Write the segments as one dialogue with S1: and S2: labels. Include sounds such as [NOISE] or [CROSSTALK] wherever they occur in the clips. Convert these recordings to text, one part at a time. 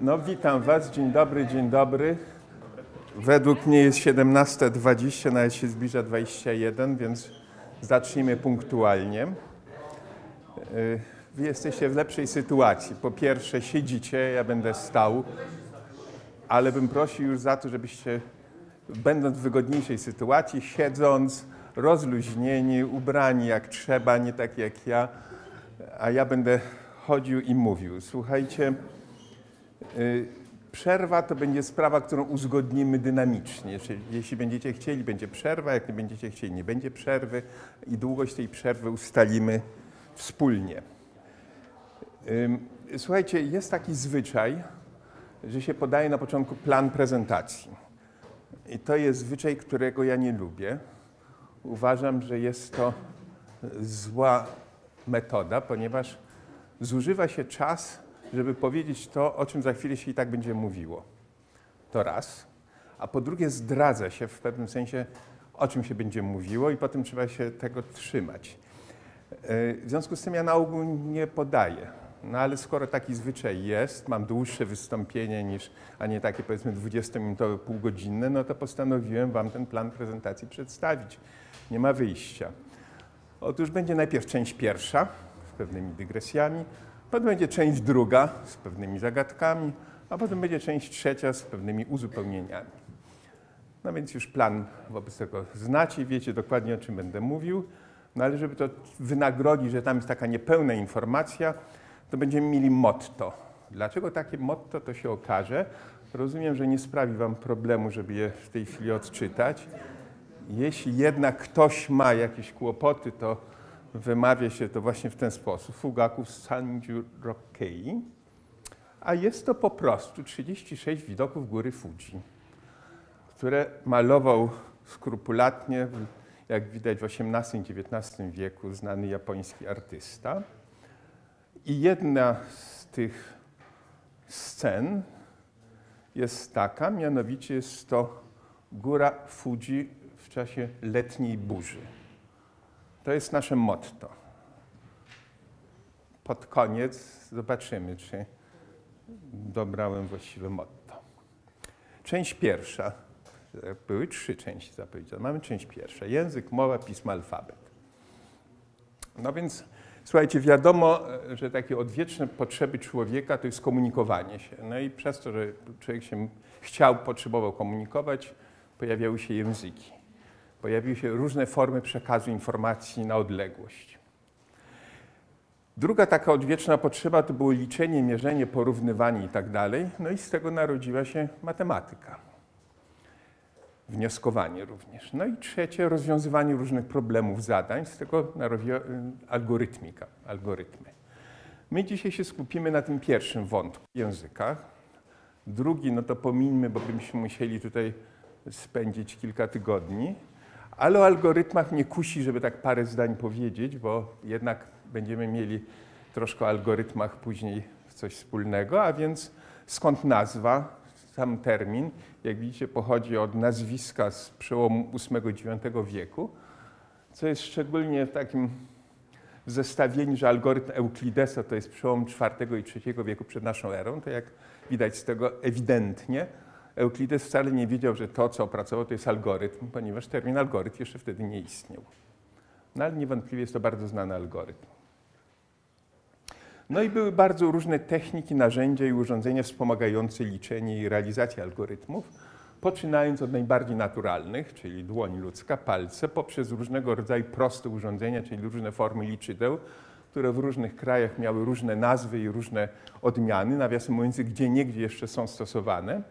S1: No witam Was, dzień dobry, dzień dobry. Według mnie jest 17.20, nawet się zbliża 21, więc zacznijmy punktualnie. Y, Wy jesteście w lepszej sytuacji. Po pierwsze siedzicie, ja będę stał, ale bym prosił już za to, żebyście, będąc w wygodniejszej sytuacji, siedząc, rozluźnieni, ubrani jak trzeba, nie tak jak ja, a ja będę chodził i mówił. Słuchajcie, przerwa to będzie sprawa, którą uzgodnimy dynamicznie. Jeśli będziecie chcieli, będzie przerwa, jak nie będziecie chcieli, nie będzie przerwy i długość tej przerwy ustalimy wspólnie. Słuchajcie, jest taki zwyczaj, że się podaje na początku plan prezentacji. I to jest zwyczaj, którego ja nie lubię. Uważam, że jest to zła metoda, ponieważ zużywa się czas, żeby powiedzieć to, o czym za chwilę się i tak będzie mówiło. To raz. A po drugie, zdradza się w pewnym sensie, o czym się będzie mówiło, i potem trzeba się tego trzymać. Yy, W związku z tym ja na ogół nie podaję. No ale skoro taki zwyczaj jest, mam dłuższe wystąpienie niż, a nie takie powiedzmy 20-minutowe, półgodzinne, no to postanowiłem Wam ten plan prezentacji przedstawić. Nie ma wyjścia. Otóż będzie najpierw część pierwsza z pewnymi dygresjami, potem będzie część druga z pewnymi zagadkami, a potem będzie część trzecia z pewnymi uzupełnieniami. No więc już plan wobec tego znacie, wiecie dokładnie o czym będę mówił, no ale żeby to wynagrodzić, że tam jest taka niepełna informacja, to będziemy mieli motto. Dlaczego takie motto, to się okaże. Rozumiem, że nie sprawi Wam problemu, żeby je w tej chwili odczytać. Jeśli jednak ktoś ma jakieś kłopoty, to wymawia się to właśnie w ten sposób. Fugaku Sanjurokei. A jest to po prostu 36 widoków góry Fuji, które malował skrupulatnie, jak widać w XVIII i XIX wieku, znany japoński artysta. I jedna z tych scen jest taka, mianowicie jest to góra Fuji w czasie letniej burzy. To jest nasze motto. Pod koniec zobaczymy, czy dobrałem właściwe motto. Część pierwsza. Były trzy części zapowiedziane. Mamy część pierwsza. Język, mowa, pismo, alfabet. No więc Słuchajcie, wiadomo, że takie odwieczne potrzeby człowieka to jest komunikowanie się. No i przez to, że człowiek się chciał, potrzebował komunikować, pojawiały się języki. Pojawiły się różne formy przekazu informacji na odległość. Druga taka odwieczna potrzeba to było liczenie, mierzenie, porównywanie i tak dalej. No i z tego narodziła się matematyka. Wnioskowanie również. No i trzecie, rozwiązywanie różnych problemów, zadań. Z tego narodziła y, algorytmika, algorytmy. My dzisiaj się skupimy na tym pierwszym wątku, językach. Drugi, no to pomińmy, bo byśmy musieli tutaj spędzić kilka tygodni. Ale o algorytmach mnie kusi, żeby tak parę zdań powiedzieć, bo jednak będziemy mieli troszkę o algorytmach później coś wspólnego, a więc skąd nazwa, sam termin, jak widzicie, pochodzi od nazwiska z przełomu VIII-IX wieku, co jest szczególnie w takim zestawieniu, że algorytm Euklidesa to jest przełom IV i III wieku przed naszą erą, to jak widać z tego ewidentnie, Euklides wcale nie wiedział, że to, co opracował, to jest algorytm, ponieważ termin algorytm jeszcze wtedy nie istniał. No ale niewątpliwie jest to bardzo znany algorytm. No i były bardzo różne techniki, narzędzia i urządzenia wspomagające liczenie i realizację algorytmów, poczynając od najbardziej naturalnych, czyli dłoń ludzka, palce, poprzez różnego rodzaju proste urządzenia, czyli różne formy liczydeł, które w różnych krajach miały różne nazwy i różne odmiany, nawiasem mówiąc, gdzie niegdzie jeszcze są stosowane,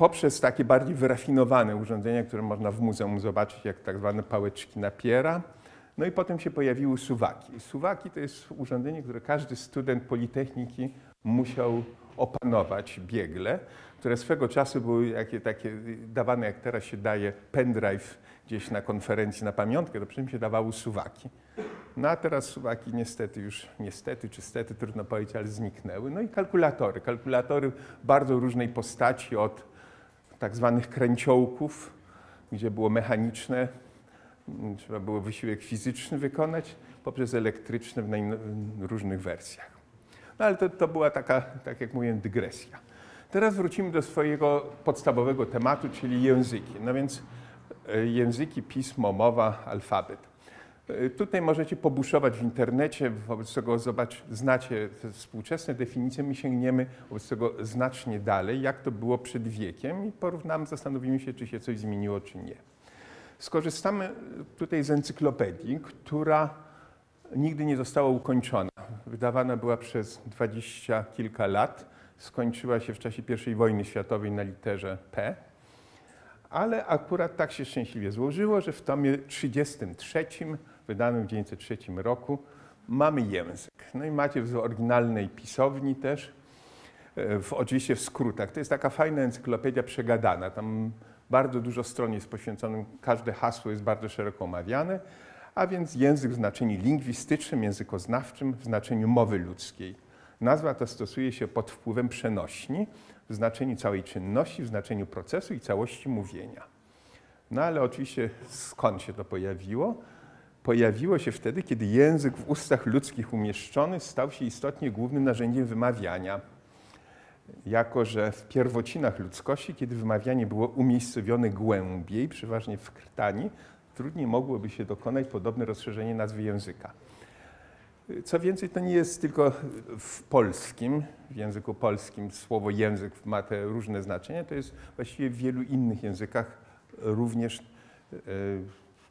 S1: poprzez takie bardziej wyrafinowane urządzenia, które można w muzeum zobaczyć, jak tak zwane pałeczki napiera, no i potem się pojawiły suwaki. Suwaki to jest urządzenie, które każdy student Politechniki musiał opanować biegle, które swego czasu były jakie, takie dawane, jak teraz się daje pendrive gdzieś na konferencji na pamiątkę, to przy tym się dawały suwaki. No a teraz suwaki niestety już, niestety czy stety, trudno powiedzieć, ale zniknęły. No i kalkulatory. Kalkulatory bardzo różnej postaci, od tak zwanych kręciołków, gdzie było mechaniczne trzeba było wysiłek fizyczny wykonać, poprzez elektryczny w różnych wersjach. No ale to, to była taka, tak jak mówię, dygresja. Teraz wrócimy do swojego podstawowego tematu, czyli języki. No więc e, języki, pismo, mowa, alfabet. E, Tutaj możecie pobuszować w internecie, wobec tego zobacz, znacie te współczesne definicje, my sięgniemy wobec tego znacznie dalej, jak to było przed wiekiem i porównamy, zastanowimy się, czy się coś zmieniło, czy nie. Skorzystamy tutaj z encyklopedii, która nigdy nie została ukończona. Wydawana była przez dwadzieścia kilka lat, skończyła się w czasie I wojny światowej na literze P, ale akurat tak się szczęśliwie złożyło, że w tomie 33, wydanym w 1903 roku, mamy język. No i macie w oryginalnej pisowni też, e, w, oczywiście w skrótach. To jest taka fajna encyklopedia przegadana. Tam bardzo dużo stron jest poświęconych, każde hasło jest bardzo szeroko omawiane, a więc język w znaczeniu lingwistycznym, językoznawczym, w znaczeniu mowy ludzkiej. Nazwa ta stosuje się pod wpływem przenośni, w znaczeniu całej czynności, w znaczeniu procesu i całości mówienia. No ale oczywiście skąd się to pojawiło? Pojawiło się wtedy, kiedy język w ustach ludzkich umieszczony stał się istotnie głównym narzędziem wymawiania. Jako, że w pierwocinach ludzkości, kiedy wymawianie było umiejscowione głębiej, przeważnie w krtani, trudniej mogłoby się dokonać podobne rozszerzenie nazwy języka. Co więcej, to nie jest tylko w polskim, w języku polskim słowo język ma te różne znaczenia, to jest właściwie w wielu innych językach również e,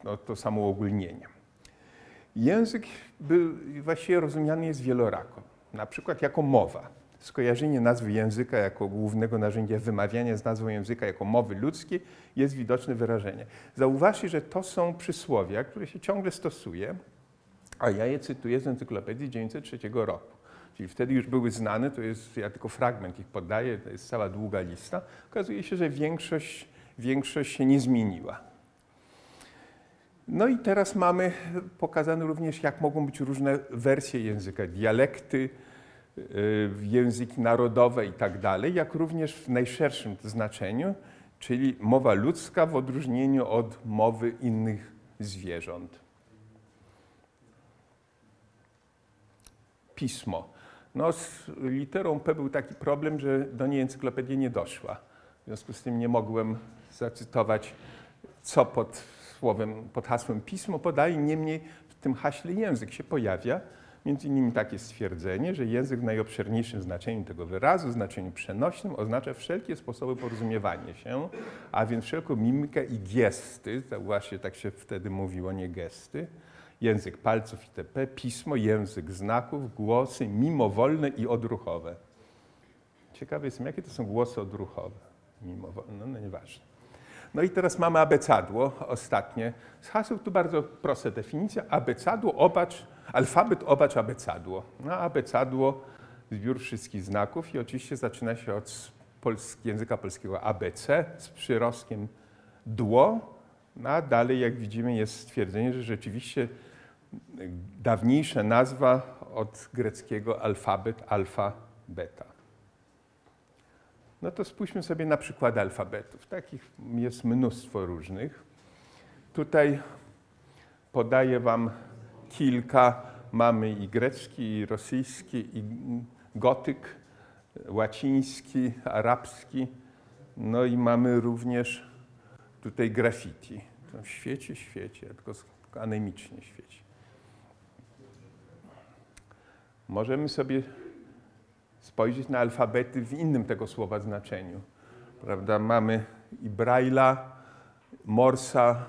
S1: no, to samo uogólnienie. Język był, właściwie rozumiany jest wielorako, na przykład jako mowa. Skojarzenie nazwy języka jako głównego narzędzia wymawiania z nazwą języka jako mowy ludzkiej jest widoczne wyrażenie. Zauważcie, że to są przysłowia, które się ciągle stosuje, a ja je cytuję z encyklopedii 1903 roku. Czyli wtedy już były znane, to jest, ja tylko fragment ich podaję, to jest cała długa lista. Okazuje się, że większość, większość się nie zmieniła. No i teraz mamy pokazane również, jak mogą być różne wersje języka, dialekty, yy, języki narodowe i tak dalej, jak również w najszerszym znaczeniu, czyli mowa ludzka w odróżnieniu od mowy innych zwierząt. pismo. No, z literą P był taki problem, że do niej encyklopedia nie doszła. W związku z tym nie mogłem zacytować, co pod słowem, pod hasłem pismo podaje. Niemniej w tym haśle język się pojawia. Między innymi takie stwierdzenie, że język w najobszerniejszym znaczeniu tego wyrazu, znaczeniu przenośnym, oznacza wszelkie sposoby porozumiewania się, a więc wszelką mimikę i gesty, to właśnie tak się wtedy mówiło, nie gesty, język palców itp., pismo, język znaków, głosy mimowolne i odruchowe. Ciekawy jestem, jakie to są głosy odruchowe, mimowolne, no nieważne. No i teraz mamy abecadło, ostatnie. Z haseł tu bardzo prosta definicja. Abecadło, obacz, alfabet, obacz, abecadło. No abecadło, zbiór wszystkich znaków i oczywiście zaczyna się od języka polskiego ABC z przyrostkiem dło, no a dalej, jak widzimy, jest stwierdzenie, że rzeczywiście dawniejsza nazwa od greckiego alfabet, alfa, beta. No to spójrzmy sobie na przykłady alfabetów. Takich jest mnóstwo różnych. Tutaj podaję Wam kilka. Mamy i grecki, i rosyjski, i gotyk, łaciński, arabski. No i mamy również tutaj graffiti. To świeci, świeci, tylko anemicznie świeci. Możemy sobie spojrzeć na alfabety w innym tego słowa znaczeniu. Prawda? Mamy i Braille'a, Morsa,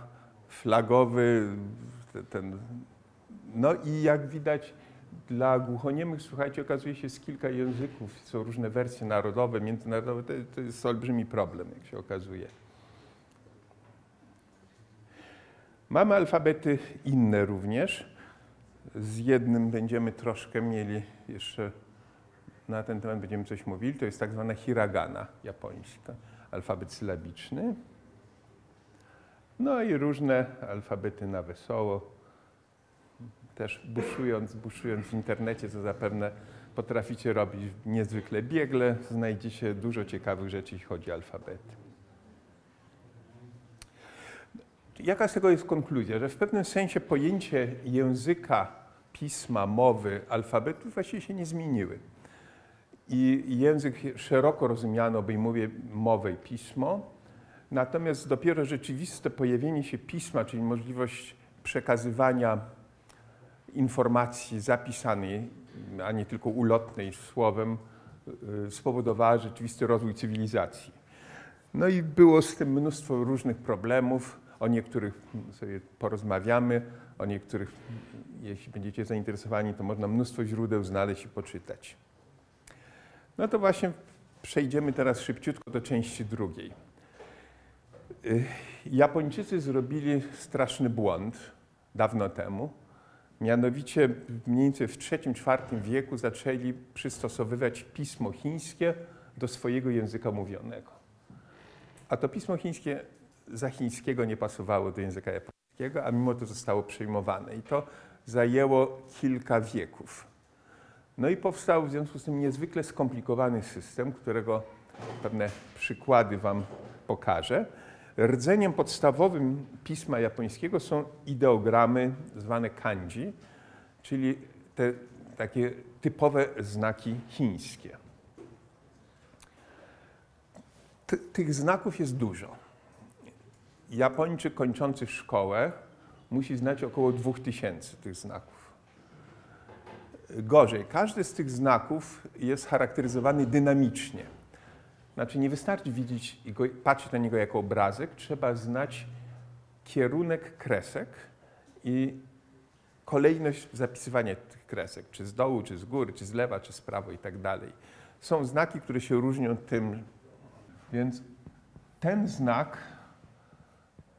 S1: flagowy, ten. No i jak widać, dla głuchoniemych, słuchajcie, okazuje się, jest kilka języków, są różne wersje narodowe, międzynarodowe, to, to jest olbrzymi problem, jak się okazuje. Mamy alfabety inne również. Z jednym będziemy troszkę mieli jeszcze na ten temat będziemy coś mówili. To jest tak zwana hiragana japońska, alfabet sylabiczny. No i różne alfabety na wesoło. Też buszując, buszując w internecie, co zapewne potraficie robić niezwykle biegle, znajdziecie dużo ciekawych rzeczy, jeśli chodzi o alfabety. Jaka z tego jest konkluzja? Że w pewnym sensie pojęcie języka, pisma, mowy, alfabetu właściwie się nie zmieniły. I język szeroko rozumiany obejmuje mowę i pismo, natomiast dopiero rzeczywiste pojawienie się pisma, czyli możliwość przekazywania informacji zapisanej, a nie tylko ulotnej słowem, y, spowodowała rzeczywisty rozwój cywilizacji. No i było z tym mnóstwo różnych problemów. O niektórych sobie porozmawiamy, o niektórych, jeśli będziecie zainteresowani, to można mnóstwo źródeł znaleźć i poczytać. No to właśnie przejdziemy teraz szybciutko do części drugiej. Y, Japończycy zrobili straszny błąd dawno temu. Mianowicie mniej więcej w III-IV wieku zaczęli przystosowywać pismo chińskie do swojego języka mówionego. A to pismo chińskie za chińskiego nie pasowało do języka japońskiego, a mimo to zostało przejmowane. I to zajęło kilka wieków. No i powstał w związku z tym niezwykle skomplikowany system, którego pewne przykłady Wam pokażę. Rdzeniem podstawowym pisma japońskiego są ideogramy zwane kanji, czyli te takie typowe znaki chińskie. Ty, tych znaków jest dużo. Japończyk kończący szkołę musi znać około 2000 tych znaków. Gorzej, każdy z tych znaków jest charakteryzowany dynamicznie. Znaczy nie wystarczy widzieć i patrzeć na niego jako obrazek, trzeba znać kierunek kresek i kolejność zapisywania tych kresek, czy z dołu, czy z góry, czy z lewa, czy z prawo i tak dalej. Są znaki, które się różnią tym, więc ten znak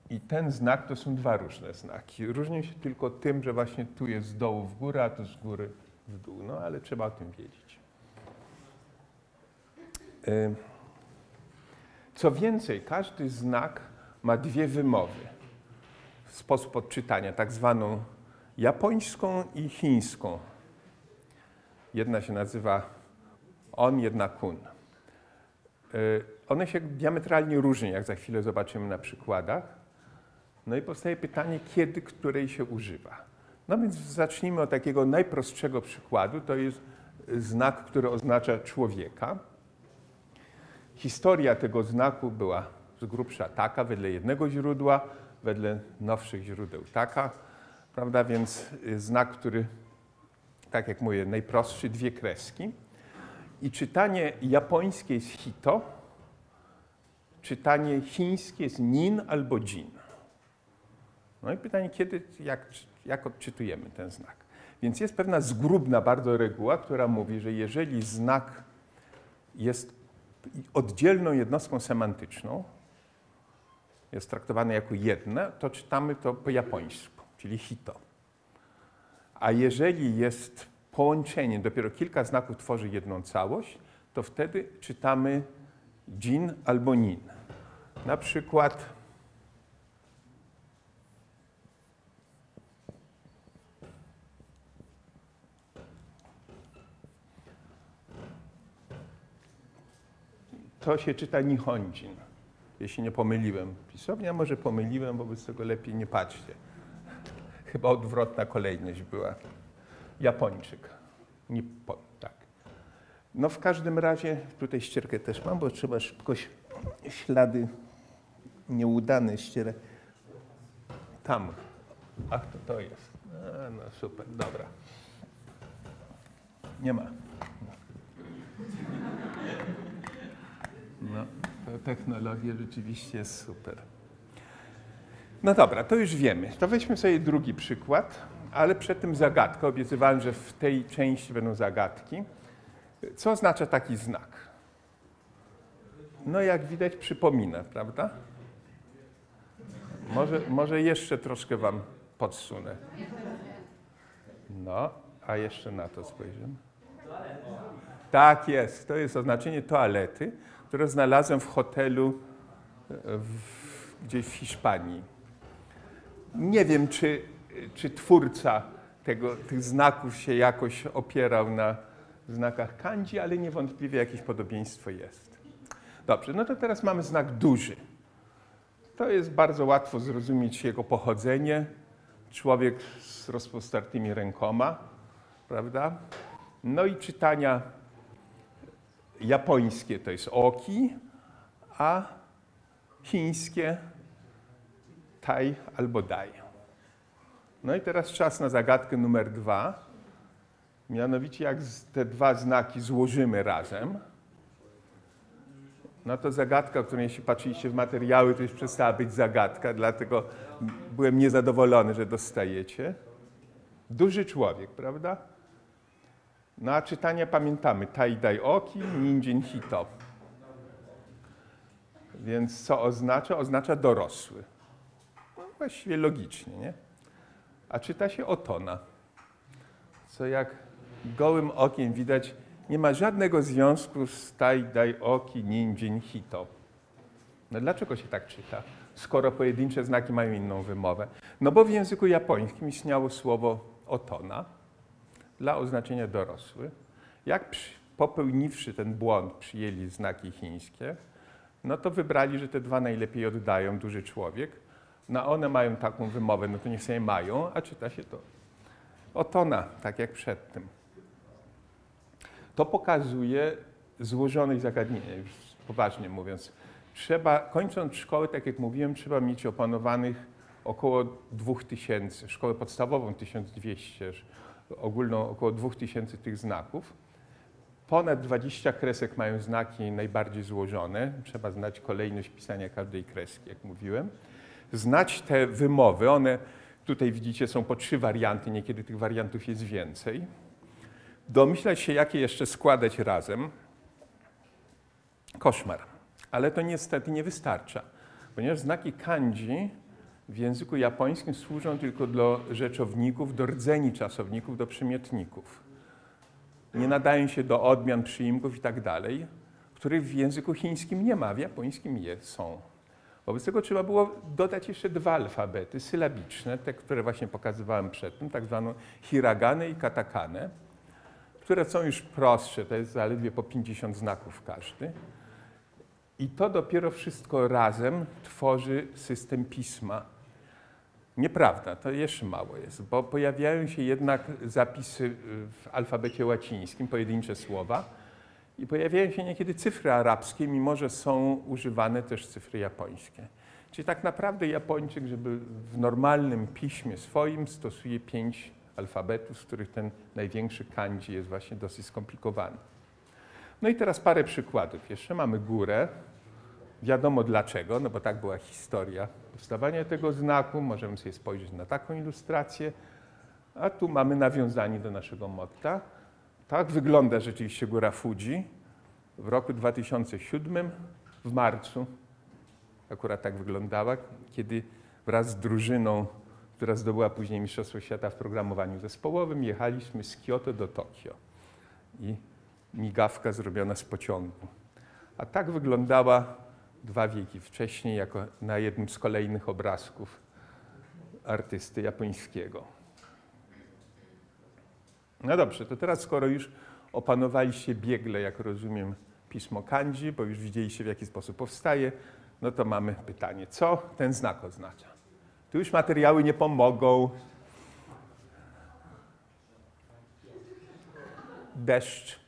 S1: i ten znak to są dwa różne znaki. Różnią się tylko tym, że właśnie tu jest z dołu w górę, a tu z góry w dół. No ale trzeba o tym wiedzieć. Co więcej, każdy znak ma dwie wymowy. Sposób odczytania, tak zwaną japońską i chińską. Jedna się nazywa on, jedna kun. One się diametralnie różnią, jak za chwilę zobaczymy na przykładach. No i powstaje pytanie, kiedy której się używa. No więc zacznijmy od takiego najprostszego przykładu. To jest znak, który oznacza człowieka. Historia tego znaku była z grubsza taka, wedle jednego źródła, wedle nowszych źródeł taka, prawda? Więc znak, który, tak jak mówię, najprostszy, dwie kreski. I czytanie japońskie jest hito, czytanie chińskie jest nin albo jin. No i pytanie, kiedy, jak, jak odczytujemy ten znak? Więc jest pewna zgrubna bardzo reguła, która mówi, że jeżeli znak jest oddzielną jednostką semantyczną, jest traktowany jako jedne, to czytamy to po japońsku, czyli hito. A jeżeli jest połączenie, dopiero kilka znaków tworzy jedną całość, to wtedy czytamy jin albo nin. Na przykład to się czyta Nihonjin, jeśli nie pomyliłem. Pisownia może pomyliłem, wobec tego lepiej nie patrzcie. [LAUGHS] Chyba odwrotna kolejność była. Japończyk. Nippon, tak. No w każdym razie, tutaj ścierkę też mam, bo trzeba szybko ślady nieudane ścierę. Tam. Ach, to to jest. A, no super, dobra. Nie ma. No, technologia rzeczywiście jest super. No dobra, to już wiemy. To weźmy sobie drugi przykład, ale przed tym zagadkę. Obiecywałem, że w tej części będą zagadki. Co oznacza taki znak? No jak widać przypomina, prawda? Może, może jeszcze troszkę wam podsunę. No, a jeszcze na to spojrzymy. Tak jest, to jest oznaczenie toalety które znalazłem w hotelu e, w, gdzieś w Hiszpanii. Nie wiem, czy, czy twórca tego, tych znaków się jakoś opierał na znakach kanji, ale niewątpliwie jakieś podobieństwo jest. Dobrze, no to teraz mamy znak duży. To jest bardzo łatwo zrozumieć jego pochodzenie. Człowiek z rozpostartymi rękoma, prawda? No i czytania japońskie to jest oki, a chińskie tai albo dai. No i teraz czas na zagadkę numer dwa. Mianowicie, jak te dwa znaki złożymy razem, no to zagadka, której jeśli patrzyliście w materiały, to już przestała być zagadka, dlatego byłem niezadowolony, że dostajecie. Duży człowiek, prawda? No a czytania pamiętamy. Tai dai oki, ninjin hito. Więc co oznacza? Oznacza dorosły. No, właściwie logicznie, nie? A czyta się otona. Co jak gołym okiem widać, nie ma żadnego związku z tai dai oki, ninjin hito. No dlaczego się tak czyta? Skoro pojedyncze znaki mają inną wymowę. No bo w języku japońskim istniało słowo otona dla oznaczenia dorosły. Jak popełniwszy ten błąd przyjęli znaki chińskie, no to wybrali, że te dwa najlepiej oddają duży człowiek. No one mają taką wymowę, no to niech sobie mają, a czyta się to otona, tak jak przedtem. To pokazuje złożoność zagadnienia, już poważnie mówiąc. Trzeba, kończąc szkołę, tak jak mówiłem, trzeba mieć opanowanych około 2000, szkołę podstawową 1200, ogólną około 2000 tych znaków. Ponad 20 kresek mają znaki najbardziej złożone. Trzeba znać kolejność pisania każdej kreski, jak mówiłem. Znać te wymowy. One tutaj widzicie są po trzy warianty, niekiedy tych wariantów jest więcej. Domyślać się, jakie jeszcze składać razem. Koszmar. Ale to niestety nie wystarcza, ponieważ znaki kanji w języku japońskim służą tylko do rzeczowników, do rdzeni czasowników, do przymiotników. Nie nadają się do odmian, przyimków i tak dalej, których w języku chińskim nie ma, w japońskim je są. Wobec tego trzeba było dodać jeszcze dwa alfabety sylabiczne, te, które właśnie pokazywałem przedtem, tak zwaną hiraganę i katakanę, które są już prostsze, to jest zaledwie po 50 znaków każdy. I to dopiero wszystko razem tworzy system pisma. Nieprawda, to jeszcze mało jest, bo pojawiają się jednak zapisy w alfabecie łacińskim, pojedyncze słowa i pojawiają się niekiedy cyfry arabskie, mimo że są używane też cyfry japońskie. Czyli tak naprawdę Japończyk, żeby w normalnym piśmie swoim stosuje pięć alfabetów, z których ten największy kanji jest właśnie dosyć skomplikowany. No i teraz parę przykładów. Jeszcze mamy górę, Wiadomo dlaczego, no bo tak była historia powstawania tego znaku. Możemy sobie spojrzeć na taką ilustrację. A tu mamy nawiązanie do naszego motta. Tak wygląda rzeczywiście góra Fuji w roku 2007, w marcu. Akurat tak wyglądała, kiedy wraz z drużyną, która zdobyła później Mistrzostwo Świata w programowaniu zespołowym, jechaliśmy z Kyoto do Tokio. I migawka zrobiona z pociągu. A tak wyglądała dwa wieki wcześniej, jako na jednym z kolejnych obrazków artysty japońskiego. No dobrze, to teraz skoro już opanowaliście biegle, jak rozumiem, pismo kanji, bo już widzieliście w jaki sposób powstaje, no to mamy pytanie, co ten znak oznacza? Tu już materiały nie pomogą. Deszcz.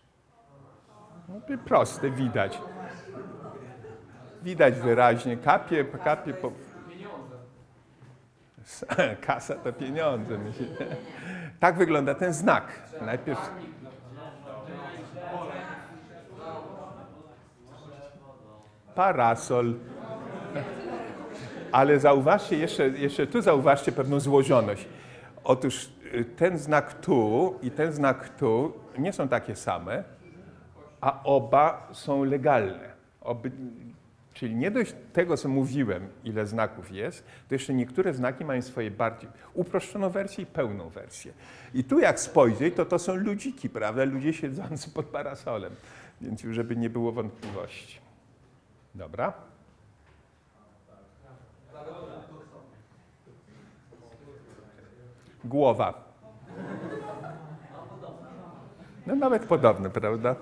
S1: No, proste, widać widać wyraźnie, kapie, kapie po... [LAUGHS] Kasa to pieniądze. Tak wygląda ten znak. Najpierw parasol. Ale zauważcie, jeszcze, jeszcze tu zauważcie pewną złożoność. Otóż y, ten znak tu i ten znak tu nie są takie same, a oba są legalne. Oby, Czyli nie dość tego, co mówiłem, ile znaków jest, to jeszcze niektóre znaki mają swoje bardziej uproszczoną wersję i pełną wersję. I tu jak spojrzeć, to to są ludziki, prawda? Ludzie siedzący pod parasolem. Więc żeby nie było wątpliwości. Dobra? Głowa. No nawet podobne, prawda?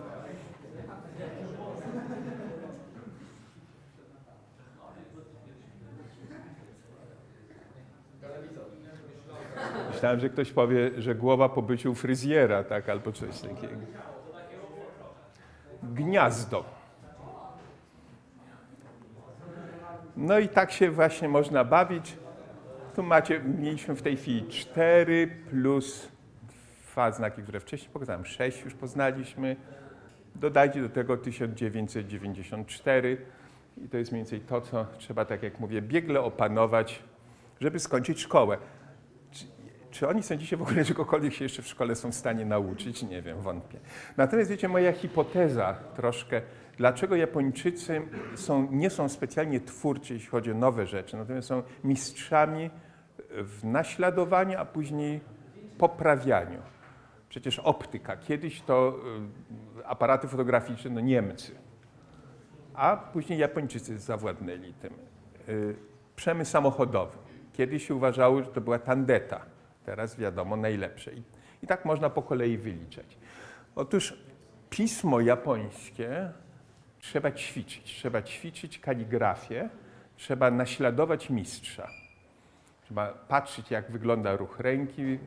S1: Myślałem, że ktoś powie, że głowa po byciu fryzjera, tak, albo coś takiego. gniazdo. No i tak się właśnie można bawić. Tu macie, mieliśmy w tej chwili 4 plus dwa znaki, które wcześniej pokazałem, 6 już poznaliśmy. Dodajcie do tego 1994 i to jest mniej więcej to, co trzeba, tak jak mówię, biegle opanować, żeby skończyć szkołę. Czy, oni sądzicie w ogóle, że kogokolwiek się jeszcze w szkole są w stanie nauczyć? Nie wiem, wątpię. Natomiast wiecie, moja hipoteza troszkę, dlaczego Japończycy są, nie są specjalnie twórczy, jeśli chodzi o nowe rzeczy, natomiast są mistrzami w naśladowaniu, a później poprawianiu. Przecież optyka. Kiedyś to y, aparaty fotograficzne, no Niemcy, a później Japończycy zawładnęli tym. Y, przemysł samochodowy. Kiedyś się uważało, że to była tandeta. Teraz wiadomo najlepsze. I, tak można po kolei wyliczać. Otóż pismo japońskie trzeba ćwiczyć. Trzeba ćwiczyć kaligrafię, trzeba naśladować mistrza. Trzeba patrzeć, jak wygląda ruch ręki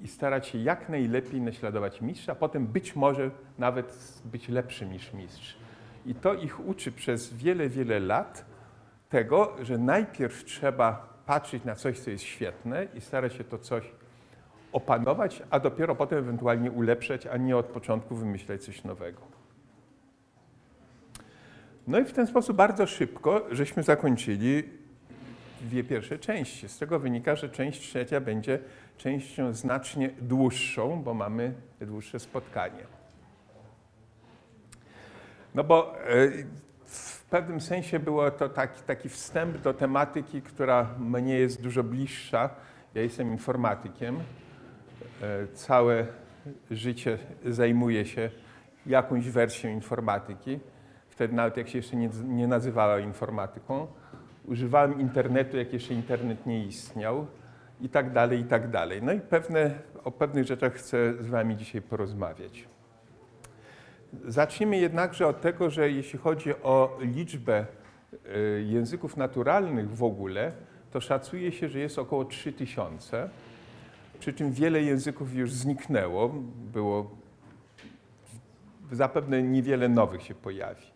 S1: i starać się jak najlepiej naśladować mistrza, a potem być może nawet być lepszym niż mistrz. I to ich uczy przez wiele, wiele lat tego, że najpierw trzeba patrzeć na coś, co jest świetne i starać się to coś opanować, a dopiero potem ewentualnie ulepszać, a nie od początku wymyślać coś nowego. No i w ten sposób bardzo szybko żeśmy zakończyli dwie pierwsze części. Z tego wynika, że część trzecia będzie częścią znacznie dłuższą, bo mamy dłuższe spotkanie. No bo e, pewnym sensie było to taki, taki wstęp do tematyki, która mnie jest dużo bliższa. Ja jestem informatykiem. E, całe życie zajmuję się jakąś wersją informatyki. Wtedy nawet jak się jeszcze nie, nie nazywała informatyką. Używałem internetu, jak jeszcze internet nie istniał i tak dalej, i tak dalej. No i pewne, o pewnych rzeczach chcę z Wami dzisiaj porozmawiać. Zacznijmy jednakże od tego, że jeśli chodzi o liczbę y, języków naturalnych w ogóle, to szacuje się, że jest około 3000, przy czym wiele języków już zniknęło, było zapewne niewiele nowych się pojawi.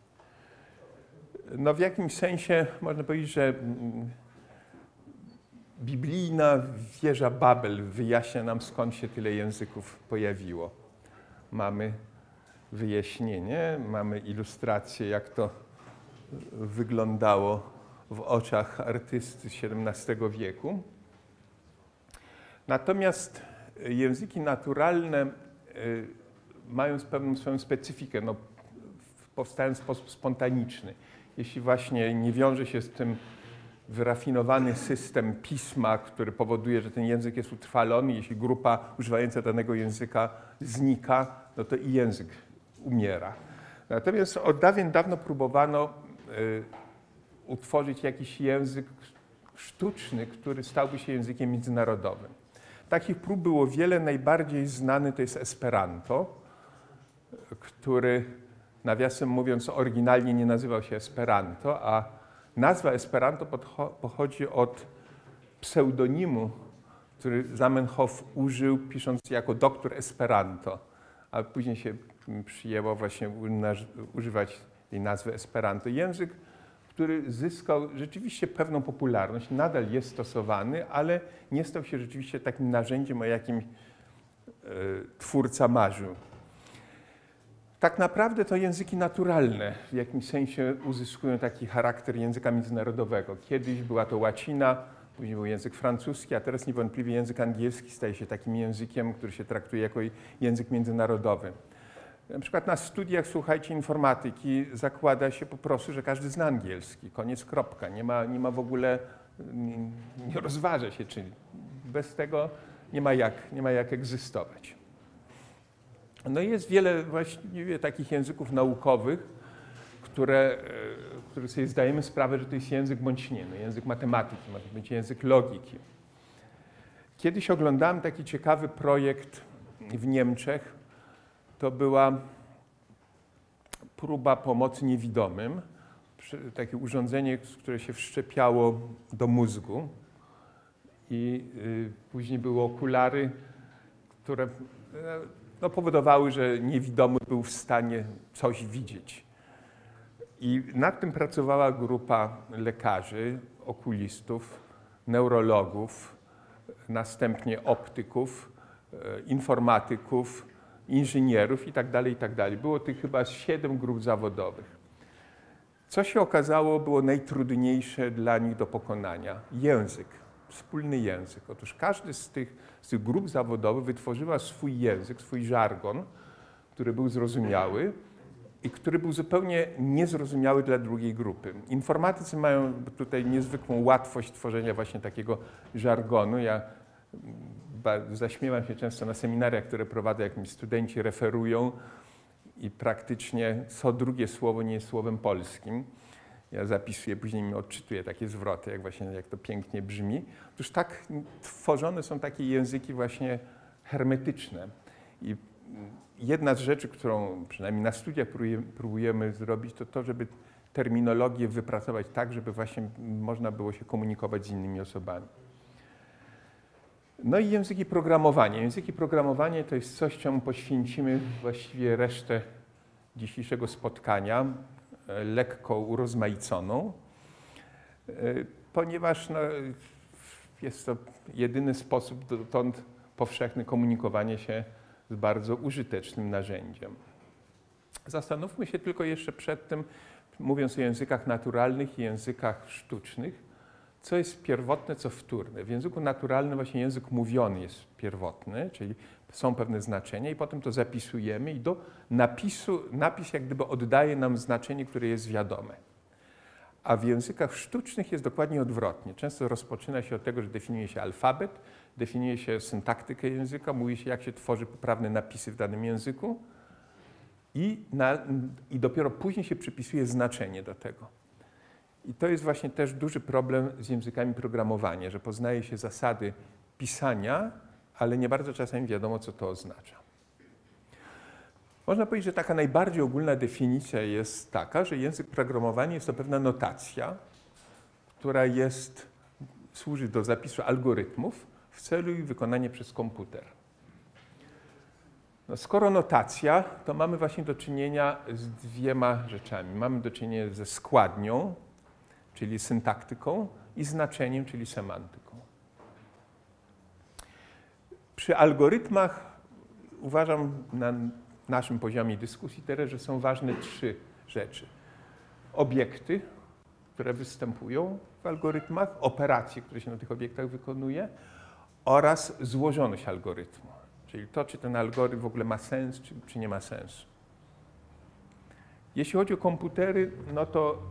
S1: No w jakimś sensie można powiedzieć, że mm, biblijna wieża Babel wyjaśnia nam skąd się tyle języków pojawiło. Mamy wyjaśnienie, mamy ilustrację, jak to wyglądało w oczach artysty XVII wieku. Natomiast języki naturalne y, mają pewną swoją specyfikę, no, powstają w sposób spontaniczny. Jeśli właśnie nie wiąże się z tym wyrafinowany system pisma, który powoduje, że ten język jest utrwalony, jeśli grupa używająca danego języka znika, no to i język umiera. Natomiast od dawien dawno próbowano y, utworzyć jakiś język sztuczny, który stałby się językiem międzynarodowym. Takich prób było wiele. Najbardziej znany to jest Esperanto, który nawiasem mówiąc oryginalnie nie nazywał się Esperanto, a nazwa Esperanto pochodzi od pseudonimu, który Zamenhof użył pisząc jako doktor Esperanto, a później się przyjęło właśnie używać tej nazwy Esperanto. Język, który zyskał rzeczywiście pewną popularność, nadal jest stosowany, ale nie stał się rzeczywiście takim narzędziem, o jakim e, twórca marzył. Tak naprawdę to języki naturalne w jakimś sensie uzyskują taki charakter języka międzynarodowego. Kiedyś była to łacina, później był język francuski, a teraz niewątpliwie język angielski staje się takim językiem, który się traktuje jako język międzynarodowy. Na przykład na studiach, słuchajcie, informatyki zakłada się po prostu, że każdy zna angielski, koniec, kropka. Nie ma, nie ma w ogóle, nie, nie rozważa się, czy bez tego nie ma jak, nie ma jak egzystować. No jest wiele właściwie takich języków naukowych, które, e, które sobie zdajemy sprawę, że to jest język bądź nie. No, język matematyki, ma to być język logiki. Kiedyś oglądałem taki ciekawy projekt w Niemczech, to była próba pomocy niewidomym. Takie urządzenie, które się wszczepiało do mózgu i y, później były okulary, które no, powodowały, że niewidomy był w stanie coś widzieć. I nad tym pracowała grupa lekarzy, okulistów, neurologów, następnie optyków, e, informatyków, inżynierów itd., tak itd. Tak było tych chyba siedem grup zawodowych. Co się okazało było najtrudniejsze dla nich do pokonania? Język, wspólny język. Otóż każdy z tych, z tych grup zawodowych wytworzyła swój język, swój żargon, który był zrozumiały i który był zupełnie niezrozumiały dla drugiej grupy. Informatycy mają tutaj niezwykłą łatwość tworzenia właśnie takiego żargonu. Ja zaśmiewam się często na seminariach, które prowadzę, jak mi studenci referują i praktycznie co drugie słowo nie jest słowem polskim. Ja zapisuję, później mi odczytuję takie zwroty, jak właśnie jak to pięknie brzmi. Otóż tak tworzone są takie języki właśnie hermetyczne. I jedna z rzeczy, którą przynajmniej na studiach próbujemy zrobić, to to, żeby terminologię wypracować tak, żeby właśnie można było się komunikować z innymi osobami. No i języki programowania. Języki programowania to jest coś, czemu poświęcimy właściwie resztę dzisiejszego spotkania, e, lekko urozmaiconą, e, ponieważ no, jest to jedyny sposób dotąd powszechny komunikowanie się z bardzo użytecznym narzędziem. Zastanówmy się tylko jeszcze przed tym, mówiąc o językach naturalnych i językach sztucznych, co jest pierwotne, co wtórne. W języku naturalnym właśnie język mówiony jest pierwotny, czyli są pewne znaczenia i potem to zapisujemy i do napisu, napis jak gdyby oddaje nam znaczenie, które jest wiadome. A w językach sztucznych jest dokładnie odwrotnie. Często rozpoczyna się od tego, że definiuje się alfabet, definiuje się syntaktykę języka, mówi się, jak się tworzy poprawne napisy w danym języku i, na, i dopiero później się przypisuje znaczenie do tego. I to jest właśnie też duży problem z językami programowania, że poznaje się zasady pisania, ale nie bardzo czasami wiadomo, co to oznacza. Można powiedzieć, że taka najbardziej ogólna definicja jest taka, że język programowania jest to pewna notacja, która jest, służy do zapisu algorytmów w celu ich wykonania przez komputer. No, skoro notacja, to mamy właśnie do czynienia z dwiema rzeczami. Mamy do czynienia ze składnią, czyli syntaktyką, i znaczeniem, czyli semantyką. Przy algorytmach uważam na naszym poziomie dyskusji teraz, że są ważne trzy rzeczy. Obiekty, które występują w algorytmach, operacje, które się na tych obiektach wykonuje oraz złożoność algorytmu. Czyli to, czy ten algorytm w ogóle ma sens, czy, czy nie ma sensu. Jeśli chodzi o komputery, no to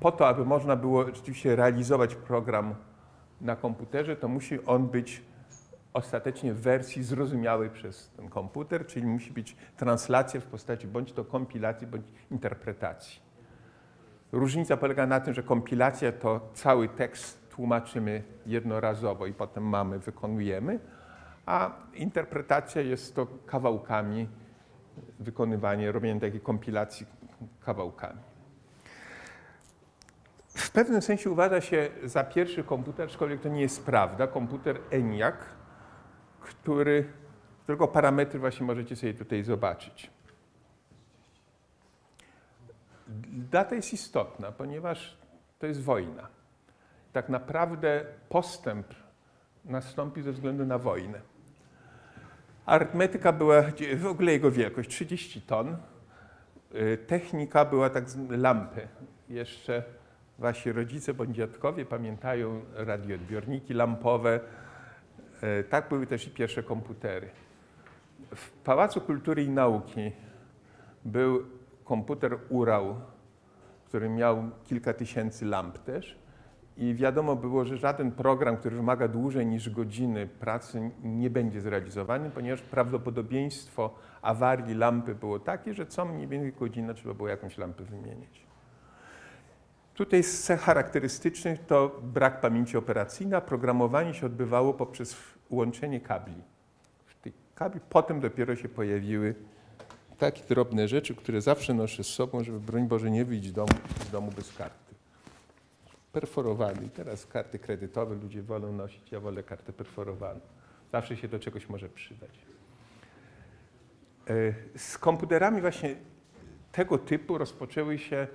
S1: po to, aby można było rzeczywiście realizować program na komputerze, to musi on być ostatecznie w wersji zrozumiałej przez ten komputer, czyli musi być translacja w postaci bądź to kompilacji, bądź interpretacji. Różnica polega na tym, że kompilacja to cały tekst tłumaczymy jednorazowo i potem mamy, wykonujemy, a interpretacja jest to kawałkami wykonywanie, robienie takiej kompilacji kawałkami. W pewnym sensie uważa się za pierwszy komputer, aczkolwiek to nie jest prawda, komputer ENIAC, który, którego parametry właśnie możecie sobie tutaj zobaczyć. Data jest istotna, ponieważ to jest wojna. Tak naprawdę postęp nastąpi ze względu na wojnę. Arytmetyka była, w ogóle jego wielkość 30 ton. Y, technika była tak lampy. Jeszcze wasi rodzice bądź dziadkowie pamiętają radioodbiorniki lampowe. Y, tak były też i pierwsze komputery. W Pałacu Kultury i Nauki był komputer Urał, który miał kilka tysięcy lamp też. I wiadomo było, że żaden program, który wymaga dłużej niż godziny pracy, nie będzie zrealizowany, ponieważ prawdopodobieństwo awarii lampy było takie, że co mniej więcej godzinę trzeba było jakąś lampę wymienić. Tutaj z cech charakterystycznych to brak pamięci operacyjnej, a programowanie się odbywało poprzez łączenie kabli. Tych kabli potem dopiero się pojawiły takie drobne rzeczy, które zawsze noszę z sobą, żeby broń Boże nie wyjść z domu, bez karty perforowany. Teraz karty kredytowe ludzie wolą nosić, ja wolę kartę perforowaną. Zawsze się do czegoś może przydać. Z komputerami właśnie tego typu rozpoczęły się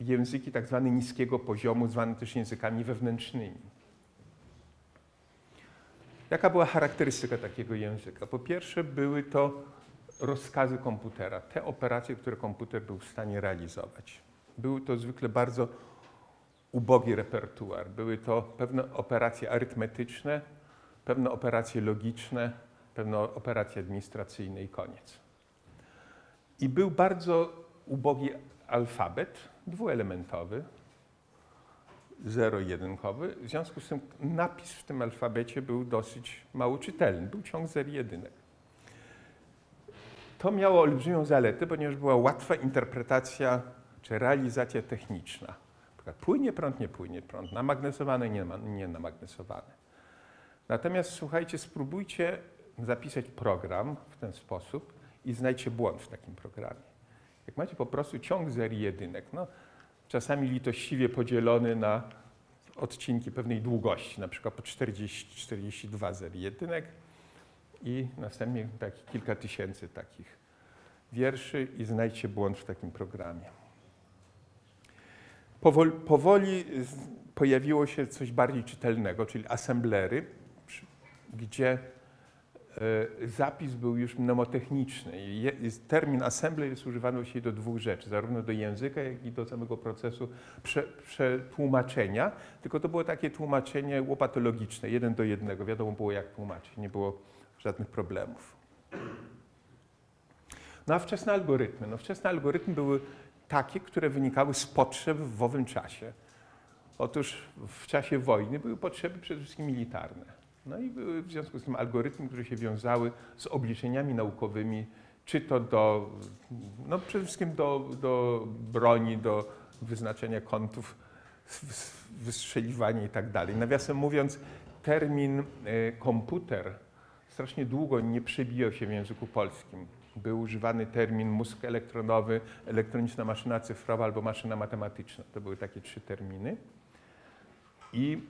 S1: języki tak zwane niskiego poziomu, zwane też językami wewnętrznymi. Jaka była charakterystyka takiego języka? Po pierwsze, były to rozkazy komputera, te operacje, które komputer był w stanie realizować. Były to zwykle bardzo ubogi repertuar. Były to pewne operacje arytmetyczne, pewne operacje logiczne, pewne operacje administracyjne i koniec. I był bardzo ubogi alfabet, dwuelementowy, zero-jedynkowy. W związku z tym napis w tym alfabecie był dosyć mało czytelny. Był ciąg zer jedynek. To miało olbrzymią zaletę, ponieważ była łatwa interpretacja czy realizacja techniczna. Płynie prąd, nie płynie prąd, namagnesowane, nie, nie namagnesowane. Natomiast słuchajcie, spróbujcie zapisać program w ten sposób i znajdźcie błąd w takim programie. Macie po prostu ciąg zer jedynek, no, czasami litościwie podzielony na odcinki pewnej długości, na przykład po 40-42 zer jedynek i następnie taki kilka tysięcy takich wierszy i znajdźcie błąd w takim programie. Powoli, powoli pojawiło się coś bardziej czytelnego, czyli assemblery, gdzie zapis był już mnemotechniczny. Termin assembler jest używany dzisiaj do dwóch rzeczy, zarówno do języka, jak i do samego procesu przetłumaczenia, tylko to było takie tłumaczenie łopatologiczne, jeden do jednego. Wiadomo było, jak tłumaczyć, nie było żadnych problemów. No a wczesne algorytmy? No wczesne algorytmy były takie, które wynikały z potrzeb w owym czasie. Otóż w czasie wojny były potrzeby przede wszystkim militarne. No i były w związku z tym algorytmy, które się wiązały z obliczeniami naukowymi, czy to do, no przede wszystkim do, do broni, do wyznaczenia kątów, wystrzeliwania i tak dalej. Nawiasem mówiąc, termin e, komputer strasznie długo nie przebijał się w języku polskim. Był używany termin mózg elektronowy, elektroniczna maszyna cyfrowa albo maszyna matematyczna. To były takie trzy terminy. I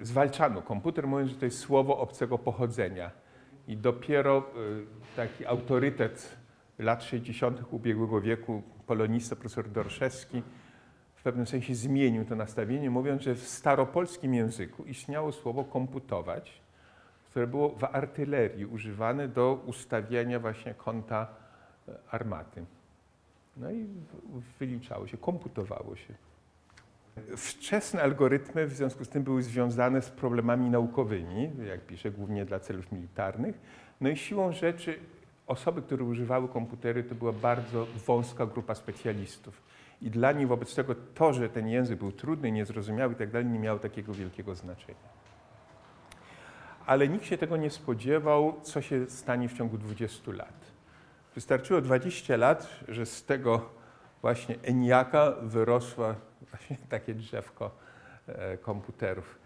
S1: zwalczano komputer, mówiąc, że to jest słowo obcego pochodzenia. I dopiero y, taki autorytet lat 60. ubiegłego wieku, polonista profesor Dorszewski, w pewnym sensie zmienił to nastawienie, mówiąc, że w staropolskim języku istniało słowo komputować, które było w artylerii używane do ustawiania właśnie kąta e, armaty. No i wyliczało się, komputowało się. Wczesne algorytmy w związku z tym były związane z problemami naukowymi, jak piszę, głównie dla celów militarnych. No i siłą rzeczy osoby, które używały komputery, to była bardzo wąska grupa specjalistów. I dla nich wobec tego to, że ten język był trudny, niezrozumiały i tak dalej, nie miało takiego wielkiego znaczenia. Ale nikt się tego nie spodziewał, co się stanie w ciągu 20 lat. Wystarczyło 20 lat, że z tego właśnie ENIACA wyrosła właśnie [LAUGHS] takie drzewko e, komputerów.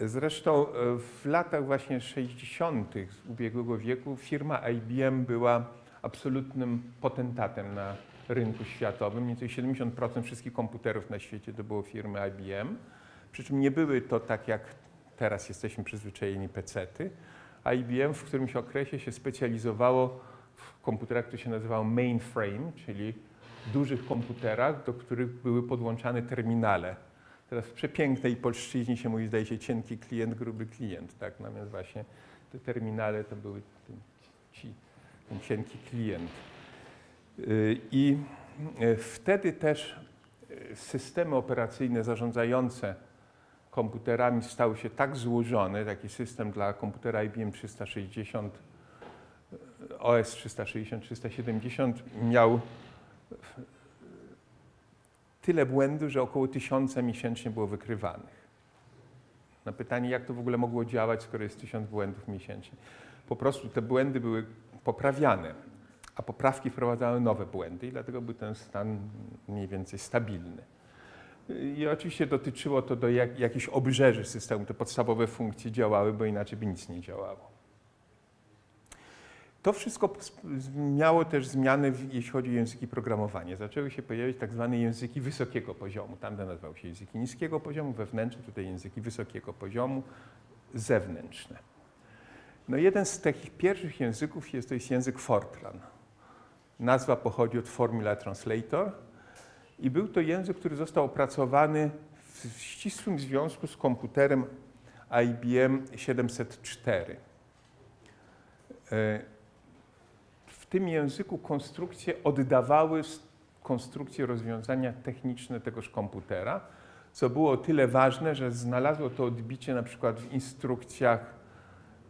S1: Zresztą e, w latach właśnie 60. ubiegłego wieku firma IBM była absolutnym potentatem na rynku światowym. Mniej więcej 70% wszystkich komputerów na świecie to było firmy IBM. Przy czym nie były to tak jak teraz jesteśmy przyzwyczajeni pecety. IBM w którymś okresie się specjalizowało w komputerach, które się nazywało mainframe, czyli dużych komputerach, do których były podłączane terminale. Teraz w przepięknej polszczyźnie się mówi, zdaje się, cienki klient, gruby klient, tak? Natomiast właśnie te terminale to były ten, ci, ten cienki klient. Y, I y, wtedy też y, systemy operacyjne zarządzające komputerami stały się tak złożone, taki system dla komputera IBM 360, OS 360, 370 miał tyle błędów, że około tysiąca miesięcznie było wykrywanych. Na pytanie, jak to w ogóle mogło działać, skoro jest tysiąc błędów miesięcznie. Po prostu te błędy były poprawiane, a poprawki wprowadzały nowe błędy i dlatego był ten stan mniej więcej stabilny. I oczywiście dotyczyło to do jak, jakichś obrzeży systemu, te podstawowe funkcje działały, bo inaczej by nic nie działało. To wszystko miało też zmiany, jeśli chodzi o języki programowania. Zaczęły się pojawiać tak zwane języki wysokiego poziomu. Tamte nazywały się języki niskiego poziomu, wewnętrzne, tutaj języki wysokiego poziomu, zewnętrzne. No jeden z takich pierwszych języków jest, to jest język Fortran. Nazwa pochodzi od Formula Translator i był to język, który został opracowany w ścisłym związku z komputerem IBM 704. W tym języku konstrukcje oddawały konstrukcje rozwiązania techniczne tegoż komputera, co było o tyle ważne, że znalazło to odbicie na przykład w instrukcjach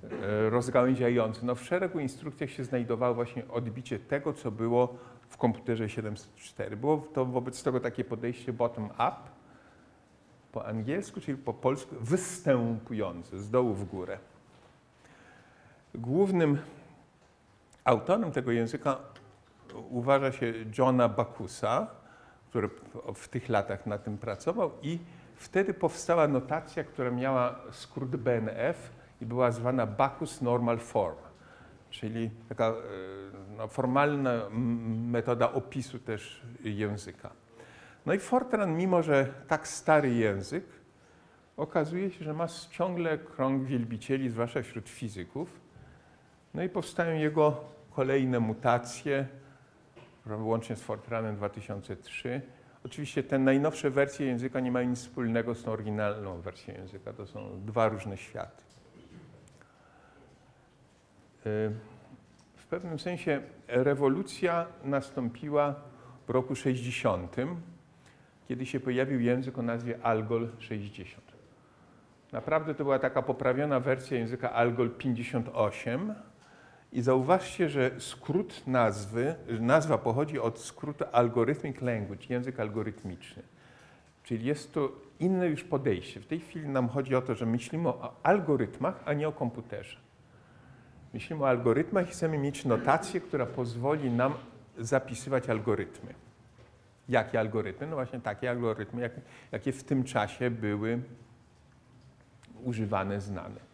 S1: e, rozgałęziających. No w szeregu instrukcjach się znajdowało właśnie odbicie tego, co było w komputerze 704. Było to wobec tego takie podejście bottom-up po angielsku, czyli po polsku występujące z dołu w górę. Głównym autorem tego języka uważa się Johna Bakusa, który w tych latach na tym pracował i wtedy powstała notacja, która miała skrót BNF i była zwana Bacchus Normal Form, czyli taka e, no, formalna metoda opisu też języka. No i Fortran, mimo że tak stary język, okazuje się, że ma ciągle krąg wielbicieli, zwłaszcza wśród fizyków. No i powstają jego kolejne mutacje, łącznie z Fortranem 2003. Oczywiście te najnowsze wersje języka nie mają nic wspólnego z oryginalną wersją języka. To są dwa różne światy. Y, w pewnym sensie rewolucja nastąpiła w roku 60, kiedy się pojawił język o nazwie Algol 60. Naprawdę to była taka poprawiona wersja języka Algol 58, i zauważcie, że skrót nazwy, nazwa pochodzi od skrótu Algorithmic Language, język algorytmiczny. Czyli jest to inne już podejście. W tej chwili nam chodzi o to, że myślimy o algorytmach, a nie o komputerze. Myślimy o algorytmach i chcemy mieć notację, która pozwoli nam zapisywać algorytmy. Jakie algorytmy? No właśnie takie algorytmy, jakie, w tym czasie były używane, znane.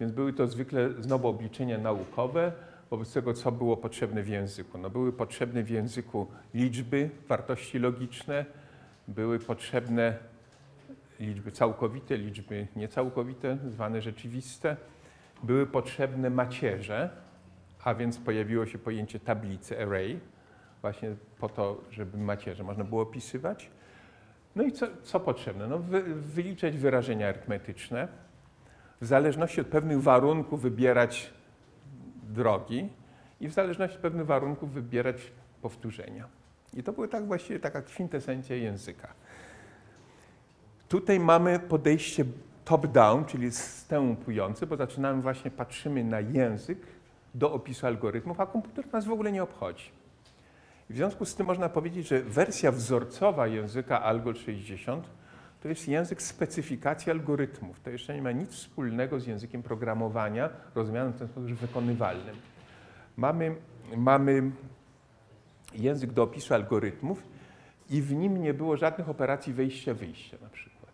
S1: Więc były to zwykle znowu obliczenia naukowe wobec tego, co było potrzebne w języku. No, były potrzebne w języku liczby, wartości logiczne, były potrzebne liczby całkowite, liczby niecałkowite, zwane rzeczywiste, były potrzebne macierze, a więc pojawiło się pojęcie tablicy, array, właśnie po to, żeby macierze można było opisywać. No i co, co potrzebne? No, wy, wyliczać wyrażenia arytmetyczne, w zależności od pewnych warunków wybierać drogi i w zależności od pewnych warunków wybierać powtórzenia. I to była tak właściwie taka kwintesencja języka. Tutaj mamy podejście top-down, czyli stępujące, bo zaczynamy właśnie, patrzymy na język do opisu algorytmów, a komputer nas w ogóle nie obchodzi. W związku z tym można powiedzieć, że wersja wzorcowa języka Algol 60 to jest język specyfikacji algorytmów. To jeszcze nie ma nic wspólnego z językiem programowania, rozumianym w ten sposób wykonywalnym. Mamy, mamy język do opisu algorytmów i w nim nie było żadnych operacji wejścia-wyjścia na przykład.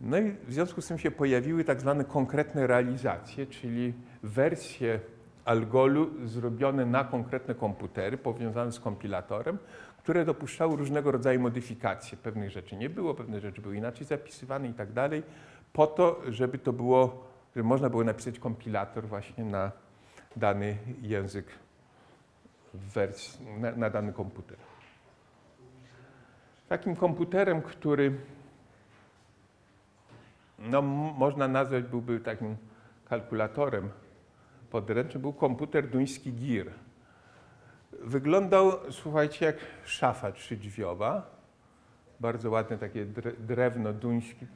S1: No i w związku z tym się pojawiły tak zwane konkretne realizacje, czyli wersje algolu zrobione na konkretne komputery, powiązane z kompilatorem, które dopuszczały różnego rodzaju modyfikacje. Pewnych rzeczy nie było, pewne rzeczy były inaczej zapisywane i tak dalej, po to, żeby to było, żeby można było napisać kompilator właśnie na dany język, na, na dany komputer. Takim komputerem, który no, można nazwać, byłby takim kalkulatorem podręcznym, był komputer duński GIR Wyglądał, słuchajcie, jak szafa trzydrzwiowa. Bardzo ładne takie drewno duńskie,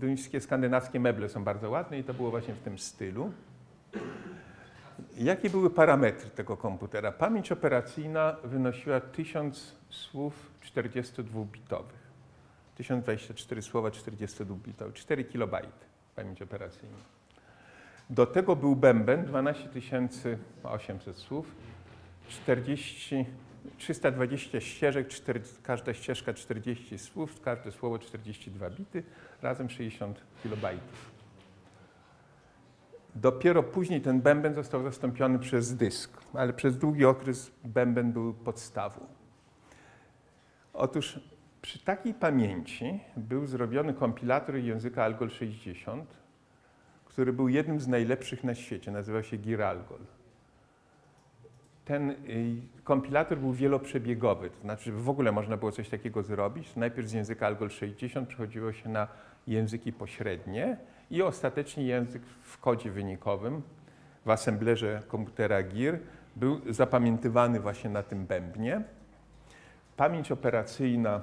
S1: duńskie, skandynawskie meble są bardzo ładne i to było właśnie w tym stylu. Jakie były parametry tego komputera? Pamięć operacyjna wynosiła 1000 słów 42-bitowych. 1024 słowa 42-bitowe, 4 kilobajty pamięć operacyjna. Do tego był bęben 12800 słów 40, 320 ścieżek, 4, każda ścieżka 40 słów, każde słowo 42 bity, razem 60 kilobajtów. Dopiero później ten bęben został zastąpiony przez dysk, ale przez długi okres bęben był podstawą. Otóż przy takiej pamięci był zrobiony kompilator języka Algol 60, który był jednym z najlepszych na świecie. Nazywał się Giralgol. Ten y, kompilator był wieloprzebiegowy, to znaczy, w ogóle można było coś takiego zrobić, najpierw z języka Algol 60 przechodziło się na języki pośrednie i ostatecznie język w kodzie wynikowym w assemblerze komputera GIR był zapamiętywany właśnie na tym bębnie. Pamięć operacyjna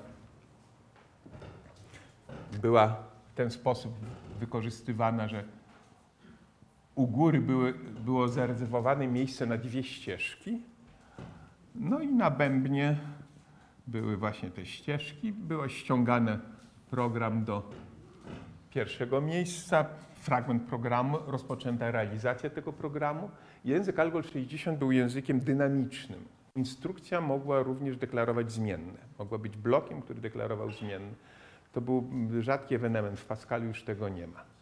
S1: była w ten sposób wykorzystywana, że u góry były, było zarezerwowane miejsce na dwie ścieżki. No i na bębnie były właśnie te ścieżki. Było ściągany program do pierwszego miejsca, fragment programu, rozpoczęta realizacja tego programu. Język Algol 60 był językiem dynamicznym. Instrukcja mogła również deklarować zmienne. Mogła być blokiem, który deklarował zmienne. To był rzadki ewenement, w Pascalu już tego nie ma.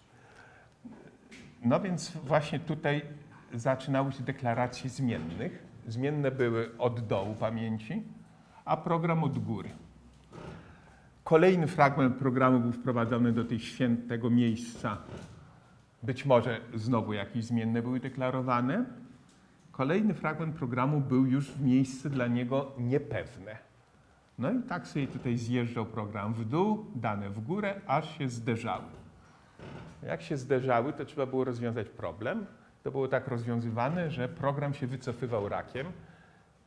S1: No więc właśnie tutaj zaczynały się deklaracje zmiennych. Zmienne były od dołu pamięci, a program od góry. Kolejny fragment programu był wprowadzony do tej świętego miejsca. Być może znowu jakieś zmienne były deklarowane. Kolejny fragment programu był już w miejsce dla niego niepewne. No i tak sobie tutaj zjeżdżał program w dół, dane w górę, aż się zderzały. Jak się zderzały, to trzeba było rozwiązać problem. To było tak rozwiązywane, że program się wycofywał rakiem,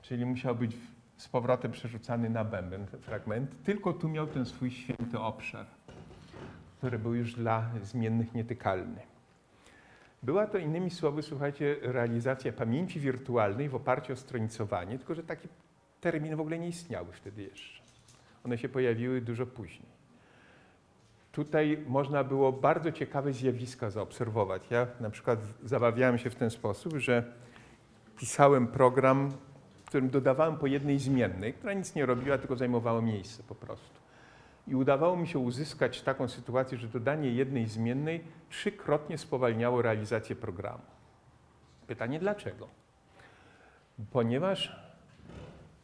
S1: czyli musiał być z powrotem przerzucany na bęben ten fragment. Tylko tu miał ten swój święty obszar, który był już dla zmiennych nietykalny. Była to innymi słowy, słuchajcie, realizacja pamięci wirtualnej w oparciu o stronicowanie, tylko że takie terminy w ogóle nie istniały wtedy jeszcze. One się pojawiły dużo później. Tutaj można było bardzo ciekawe zjawiska zaobserwować. Ja na przykład zabawiałem się w ten sposób, że pisałem program, w którym dodawałem po jednej zmiennej, która nic nie robiła, tylko zajmowała miejsce po prostu. I udawało mi się uzyskać taką sytuację, że dodanie jednej zmiennej trzykrotnie spowalniało realizację programu. Pytanie dlaczego? Ponieważ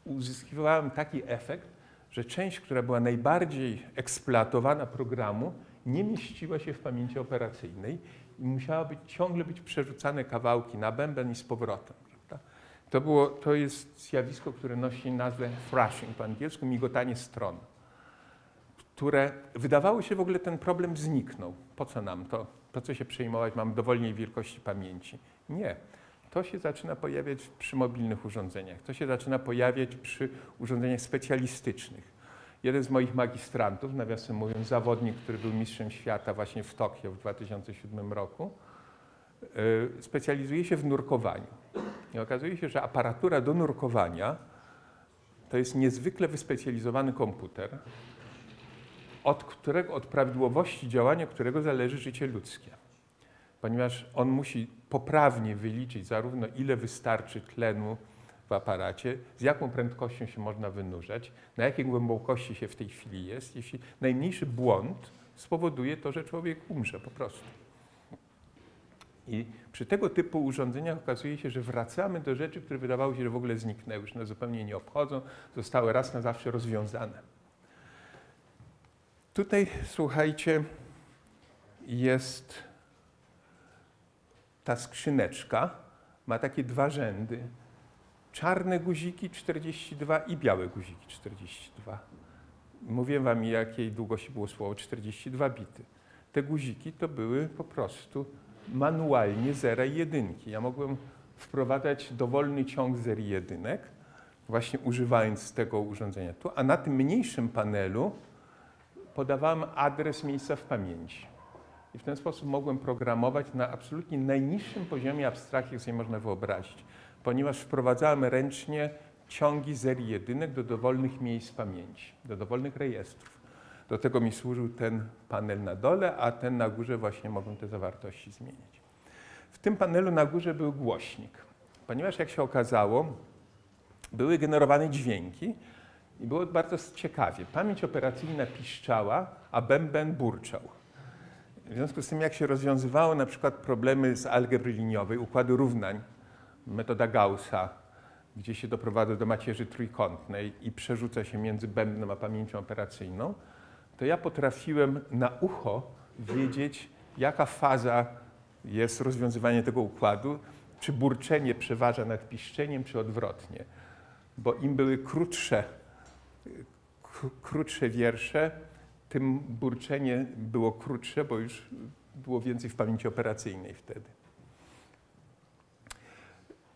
S1: uzyskiwałem taki efekt, że część, która była najbardziej eksploatowana programu, nie mieściła się w pamięci operacyjnej i musiała być, ciągle być przerzucane kawałki na bęben i z powrotem. To, było, to jest zjawisko, które nosi nazwę thrashing po angielsku, migotanie stron, które wydawało się w ogóle ten problem zniknął. Po co nam to? Po co się przejmować? Mam dowolnej wielkości pamięci. Nie. To się zaczyna pojawiać przy mobilnych urządzeniach. To się zaczyna pojawiać przy urządzeniach specjalistycznych. Jeden z moich magistrantów, nawiasem mówiąc, zawodnik, który był mistrzem świata właśnie w Tokio w 2007 roku, y, specjalizuje się w nurkowaniu. I okazuje się, że aparatura do nurkowania to jest niezwykle wyspecjalizowany komputer, od, którego, od prawidłowości działania którego zależy życie ludzkie ponieważ on musi poprawnie wyliczyć zarówno ile wystarczy tlenu w aparacie, z jaką prędkością się można wynurzać, na jakiej głębokości się w tej chwili jest, jeśli najmniejszy błąd spowoduje to, że człowiek umrze po prostu. I przy tego typu urządzeniach okazuje się, że wracamy do rzeczy, które wydawało się, że w ogóle zniknęły, już nas zupełnie nie obchodzą, zostały raz na zawsze rozwiązane. Tutaj, słuchajcie, jest ta skrzyneczka ma takie dwa rzędy. Czarne guziki 42 i białe guziki 42. Mówię wam, jakiej długości było słowo 42 bity. Te guziki to były po prostu manualnie zera i jedynki. Ja mogłem wprowadzać dowolny ciąg zer i jedynek, właśnie używając tego urządzenia tu, a na tym mniejszym panelu podawałem adres miejsca w pamięci. I w ten sposób mogłem programować na absolutnie najniższym poziomie abstrakcji, jak sobie można wyobrazić, ponieważ wprowadzałem ręcznie ciągi zer jedynek do dowolnych miejsc pamięci, do dowolnych rejestrów. Do tego mi służył ten panel na dole, a ten na górze właśnie mogłem te zawartości zmienić. W tym panelu na górze był głośnik, ponieważ jak się okazało, były generowane dźwięki i było bardzo ciekawie. Pamięć operacyjna piszczała, a bęben burczał. W związku z tym, jak się rozwiązywało na przykład problemy z algebry liniowej, układu równań, metoda Gaussa, gdzie się doprowadza do macierzy trójkątnej i przerzuca się między bębnem a pamięcią operacyjną, to ja potrafiłem na ucho wiedzieć, jaka faza jest rozwiązywanie tego układu, czy burczenie przeważa nad piszczeniem, czy odwrotnie. Bo im były krótsze, krótsze wiersze, tym burczenie było krótsze, bo już było więcej w pamięci operacyjnej wtedy.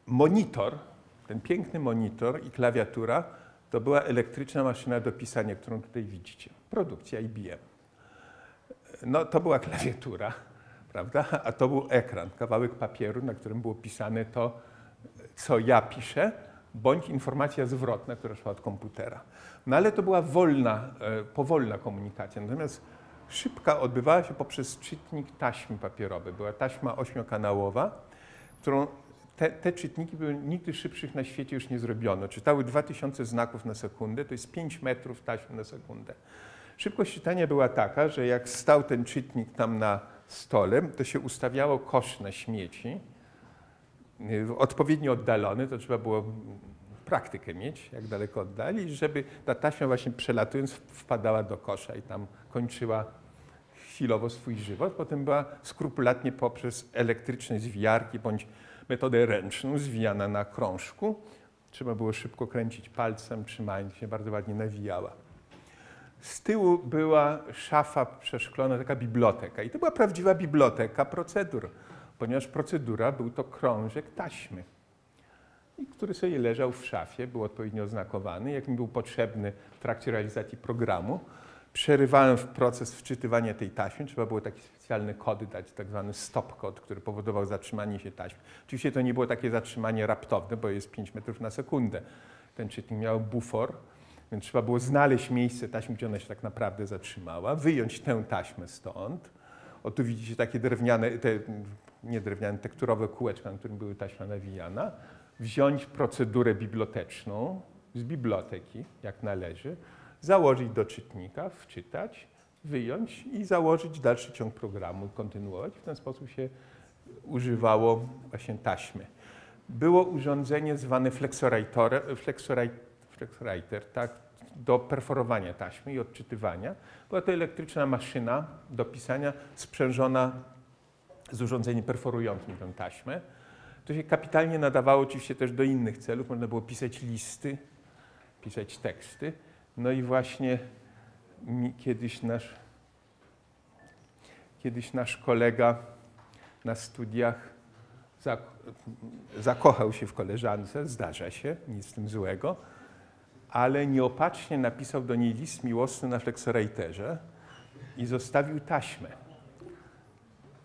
S1: Monitor, ten piękny monitor i klawiatura to była elektryczna maszyna do pisania, którą tutaj widzicie. Produkcja IBM. No to była klawiatura, [LAUGHS] prawda? A to był ekran, kawałek papieru, na którym było pisane to, co ja piszę, bądź informacja zwrotna, która szła od komputera. No ale to była wolna, e, powolna komunikacja. Natomiast szybka odbywała się poprzez czytnik taśmy papierowej. Była taśma ośmiokanałowa, którą te, te, czytniki były nigdy szybszych na świecie już nie zrobiono. Czytały 2000 znaków na sekundę, to jest 5 metrów taśmy na sekundę. Szybkość czytania była taka, że jak stał ten czytnik tam na stole, to się ustawiało kosz na śmieci, odpowiednio oddalony, to trzeba było praktykę mieć, jak daleko oddali, żeby ta taśma właśnie przelatując wpadała do kosza i tam kończyła chwilowo swój żywot. Potem była skrupulatnie poprzez elektryczne zwijarki bądź metodę ręczną zwijana na krążku. Trzeba było szybko kręcić palcem, trzymając się, bardzo ładnie nawijała. Z tyłu była szafa przeszklona, taka biblioteka. I to była prawdziwa biblioteka procedur, ponieważ procedura był to krążek taśmy, który sobie leżał w szafie, był odpowiednio oznakowany. Jak mi był potrzebny w trakcie realizacji programu, przerywałem w proces wczytywania tej taśmy. Trzeba było taki specjalny kody dać, tak zwany stop kod, który powodował zatrzymanie się taśmy. Oczywiście to nie było takie zatrzymanie raptowne, bo jest 5 metrów na sekundę. Ten czytnik miał bufor, więc trzeba było znaleźć miejsce taśmy, gdzie ona się tak naprawdę zatrzymała, wyjąć tę taśmę stąd. O tu widzicie takie drewniane, te, nie drewniane, tekturowe kółeczka, na którym były taśma nawijana. Wziąć procedurę biblioteczną z biblioteki, jak należy, założyć do czytnika, wczytać, wyjąć i założyć dalszy ciąg programu, kontynuować. W ten sposób się używało właśnie taśmy. Było urządzenie zwane flexowriter, flexowriter tak, do perforowania taśmy i odczytywania. Była to elektryczna maszyna do pisania sprzężona z urządzeniem perforującym tę taśmę. To się kapitalnie nadawało oczywiście też do innych celów. Można było pisać listy, pisać teksty. No i właśnie kiedyś nasz, kiedyś nasz kolega na studiach zakochał się w koleżance, zdarza się, nic z tym złego, ale nieopatrznie napisał do niej list miłosny na flexorejterze i zostawił taśmę.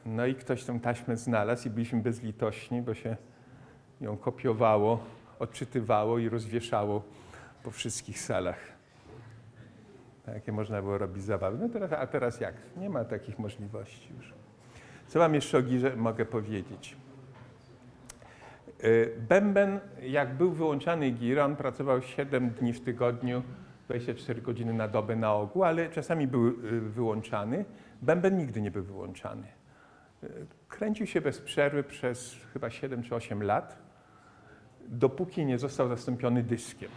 S1: No i ktoś tę taśmę znalazł i byliśmy bezlitośni, bo się ją kopiowało, odczytywało i rozwieszało po wszystkich salach jakie można było robić zabawy. No teraz, a teraz jak? Nie ma takich możliwości już. Co wam jeszcze o girze mogę powiedzieć? Y, bęben, jak był wyłączany gir, on pracował 7 dni w tygodniu, 24 godziny na dobę na ogół, ale czasami był y, wyłączany. Bęben nigdy nie był wyłączany. Y, kręcił się bez przerwy przez chyba 7 czy 8 lat, dopóki nie został zastąpiony dyskiem.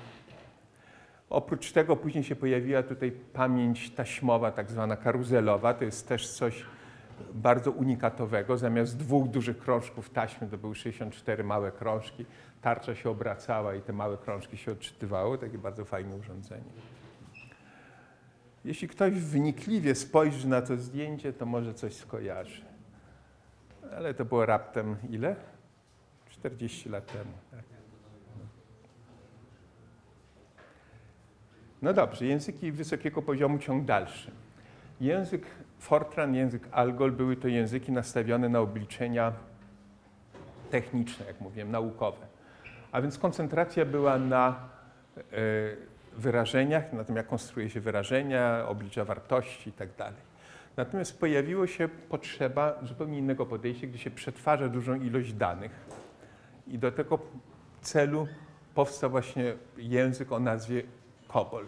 S1: Oprócz tego później się pojawiła tutaj pamięć taśmowa, tak zwana karuzelowa. To jest też coś bardzo unikatowego. Zamiast dwóch dużych krążków taśmy to były 64 małe krążki. Tarcza się obracała i te małe krążki się odczytywały. Takie bardzo fajne urządzenie. Jeśli ktoś wnikliwie spojrzy na to zdjęcie, to może coś skojarzy. Ale to było raptem ile? 40 lat temu. Tak? No dobrze, języki wysokiego poziomu ciąg dalszy. Język Fortran, język Algol były to języki nastawione na obliczenia techniczne, jak mówiłem, naukowe. A więc koncentracja była na y, wyrażeniach, na tym, jak konstruuje się wyrażenia, oblicza wartości itd. Natomiast pojawiła się potrzeba zupełnie innego podejścia, gdzie się przetwarza dużą ilość danych. I do tego celu powstał właśnie język o nazwie COBOL.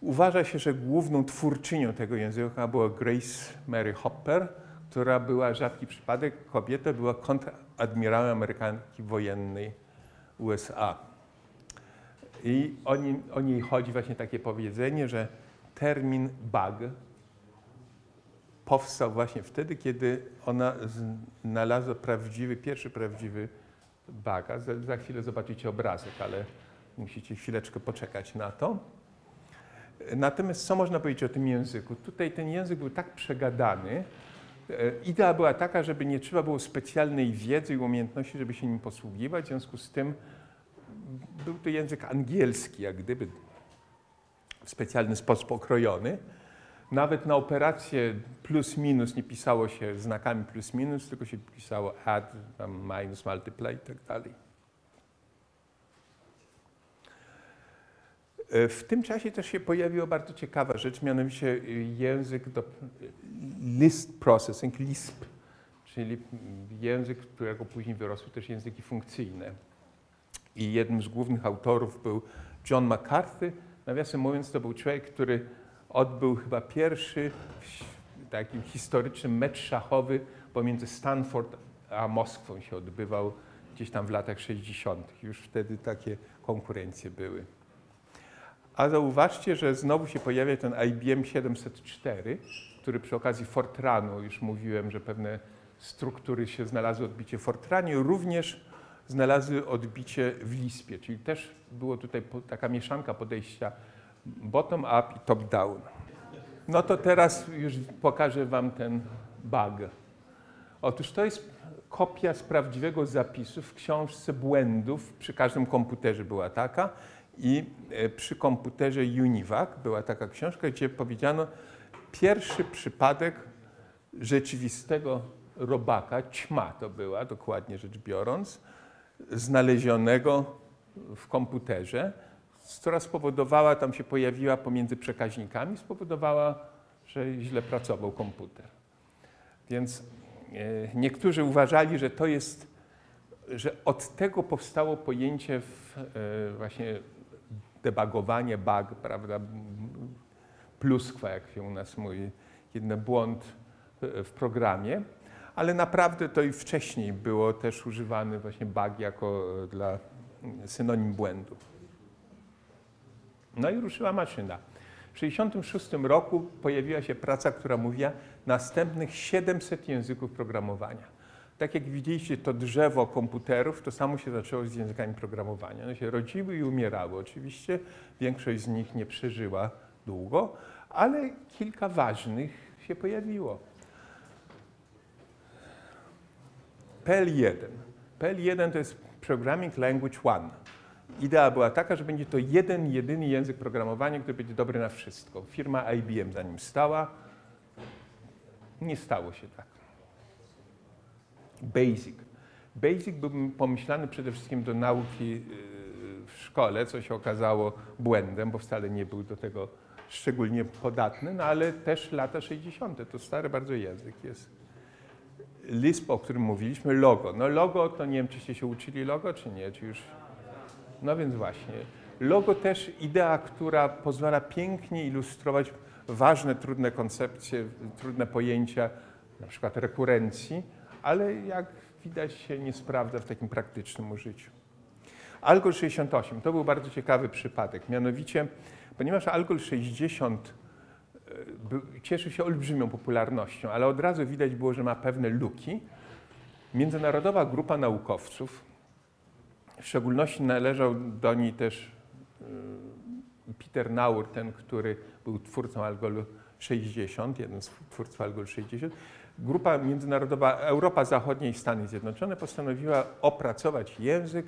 S1: Uważa się, że główną twórczynią tego języka była Grace Mary Hopper, która była rzadki przypadek. Kobieta była kontradmirałem amerykanki wojennej USA. I o, nim, o niej chodzi właśnie takie powiedzenie, że termin bug powstał właśnie wtedy, kiedy ona znalazła prawdziwy, pierwszy prawdziwy baga. Za, za chwilę zobaczycie obrazek, ale musicie chwileczkę poczekać na to. Natomiast co można powiedzieć o tym języku? Tutaj ten język był tak przegadany. E, idea była taka, żeby nie trzeba było specjalnej wiedzy i umiejętności, żeby się nim posługiwać. W związku z tym był to język angielski, jak gdyby w specjalny sposób okrojony. Nawet na operację plus minus nie pisało się znakami plus minus, tylko się pisało add, minus, multiply i tak dalej. E, w tym czasie też się pojawiła bardzo ciekawa rzecz, mianowicie język do list processing, LISP, czyli język, którego później wyrosły też języki funkcyjne. I jednym z głównych autorów był John McCarthy. Nawiasem mówiąc, to był człowiek, który odbył chyba pierwszy taki historyczny mecz szachowy pomiędzy Stanford a Moskwą się odbywał gdzieś tam w latach 60. Już wtedy takie konkurencje były. A zauważcie, że znowu się pojawia ten IBM 704, który przy okazji Fortranu, już mówiłem, że pewne struktury się znalazły odbicie w Fortranie, również znalazły odbicie w Lispie, czyli też było tutaj taka mieszanka podejścia bottom-up i top-down. No to teraz już pokażę Wam ten bug. Otóż to jest kopia z prawdziwego zapisu w książce błędów. Przy każdym komputerze była taka. I e, przy komputerze Univac była taka książka, gdzie powiedziano pierwszy przypadek rzeczywistego robaka, ćma to była, dokładnie rzecz biorąc, znalezionego w komputerze, która spowodowała, tam się pojawiła pomiędzy przekaźnikami, spowodowała, że źle pracował komputer. Więc e, niektórzy uważali, że to jest, że od tego powstało pojęcie e, właśnie debagowanie bug, prawda, pluskwa, jak się u nas mówi, jeden błąd w programie, ale naprawdę to i wcześniej było też używany właśnie bug jako dla synonim błędu. No i ruszyła maszyna. W 1966 roku pojawiła się praca, która mówiła następnych 700 języków programowania tak jak widzieliście to drzewo komputerów, to samo się zaczęło z językami programowania. One się rodziły i umierały. Oczywiście większość z nich nie przeżyła długo, ale kilka ważnych się pojawiło. PL1. PL1 to jest Programming Language One. Idea była taka, że będzie to jeden, jedyny język programowania, który będzie dobry na wszystko. Firma IBM za nim stała. Nie stało się tak. Basic. Basic był pomyślany przede wszystkim do nauki y, w szkole, co się okazało błędem, bo wcale nie był do tego szczególnie podatny, no ale też lata 60. to stary bardzo język jest. Lisp, o którym mówiliśmy, logo. No logo, to nie wiem, czyście się uczyli logo, czy nie, czy już... No więc właśnie. Logo też idea, która pozwala pięknie ilustrować ważne, trudne koncepcje, trudne pojęcia, na przykład rekurencji, ale jak widać się nie sprawdza w takim praktycznym użyciu. Algol 68 to był bardzo ciekawy przypadek. Mianowicie, ponieważ Algol 60 e, cieszy się olbrzymią popularnością, ale od razu widać było, że ma pewne luki, międzynarodowa grupa naukowców, w szczególności należał do niej też e, Peter Naur, ten, który był twórcą Algolu 60, jeden z twórców Algol 60, Grupa międzynarodowa Europa Zachodnia i Stany Zjednoczone postanowiła opracować język,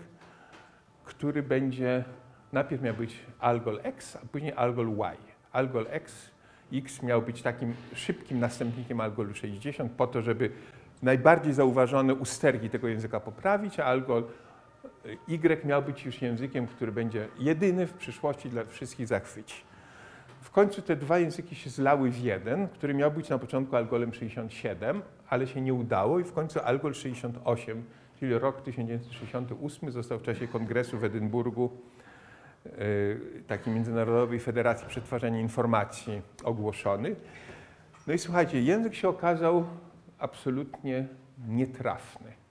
S1: który będzie, najpierw miał być Algol X, a później Algol Y. Algol X, X miał być takim szybkim następnikiem Algolu 60 po to, żeby najbardziej zauważone usterki tego języka poprawić, a Algol Y miał być już językiem, który będzie jedyny w przyszłości dla wszystkich zachwyci. W końcu te dwa języki się zlały w jeden, który miał być na początku Algolem 67, ale się nie udało i w końcu Algol 68, czyli rok 1968 został w czasie kongresu w Edynburgu yy, takiej Międzynarodowej Federacji Przetwarzania Informacji ogłoszony. No i słuchajcie, język się okazał absolutnie nietrafny.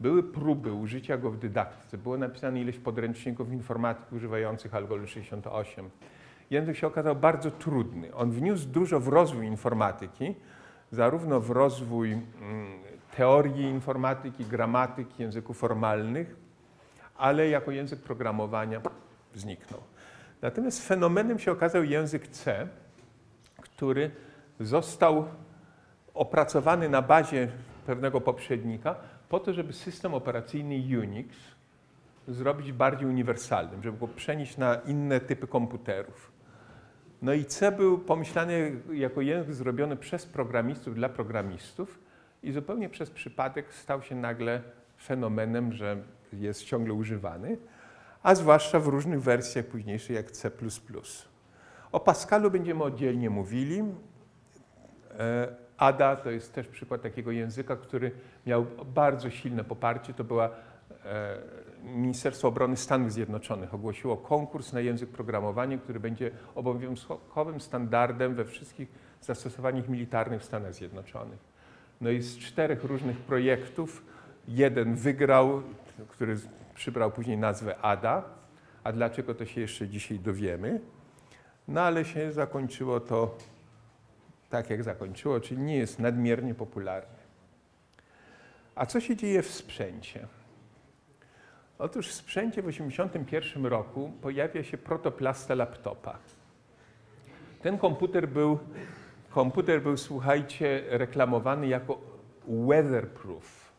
S1: Były próby użycia go w dydaktyce, było napisane ileś podręczników informatyki używających Algolu 68 język się okazał bardzo trudny. On wniósł dużo w rozwój informatyki, zarówno w rozwój mm, teorii informatyki, gramatyki, języków formalnych, ale jako język programowania zniknął. Natomiast fenomenem się okazał język C, który został opracowany na bazie pewnego poprzednika po to, żeby system operacyjny Unix zrobić bardziej uniwersalnym, żeby go przenieść na inne typy komputerów. No i C był pomyślany jako język zrobiony przez programistów dla programistów i zupełnie przez przypadek stał się nagle fenomenem, że jest ciągle używany, a zwłaszcza w różnych wersjach późniejszych jak C++. O Pascalu będziemy oddzielnie mówili. Ada to jest też przykład takiego języka, który miał bardzo silne poparcie. To była e, Ministerstwo Obrony Stanów Zjednoczonych ogłosiło konkurs na język programowania, który będzie obowiązkowym standardem we wszystkich zastosowaniach militarnych w Stanach Zjednoczonych. No i z czterech różnych projektów jeden wygrał, który przybrał później nazwę ADA, a dlaczego to się jeszcze dzisiaj dowiemy. No ale się zakończyło to tak, jak zakończyło, czyli nie jest nadmiernie popularny. A co się dzieje w sprzęcie? Otóż w sprzęcie w 1981 roku pojawia się protoplasta laptopa. Ten komputer był, komputer był, słuchajcie, reklamowany jako weatherproof,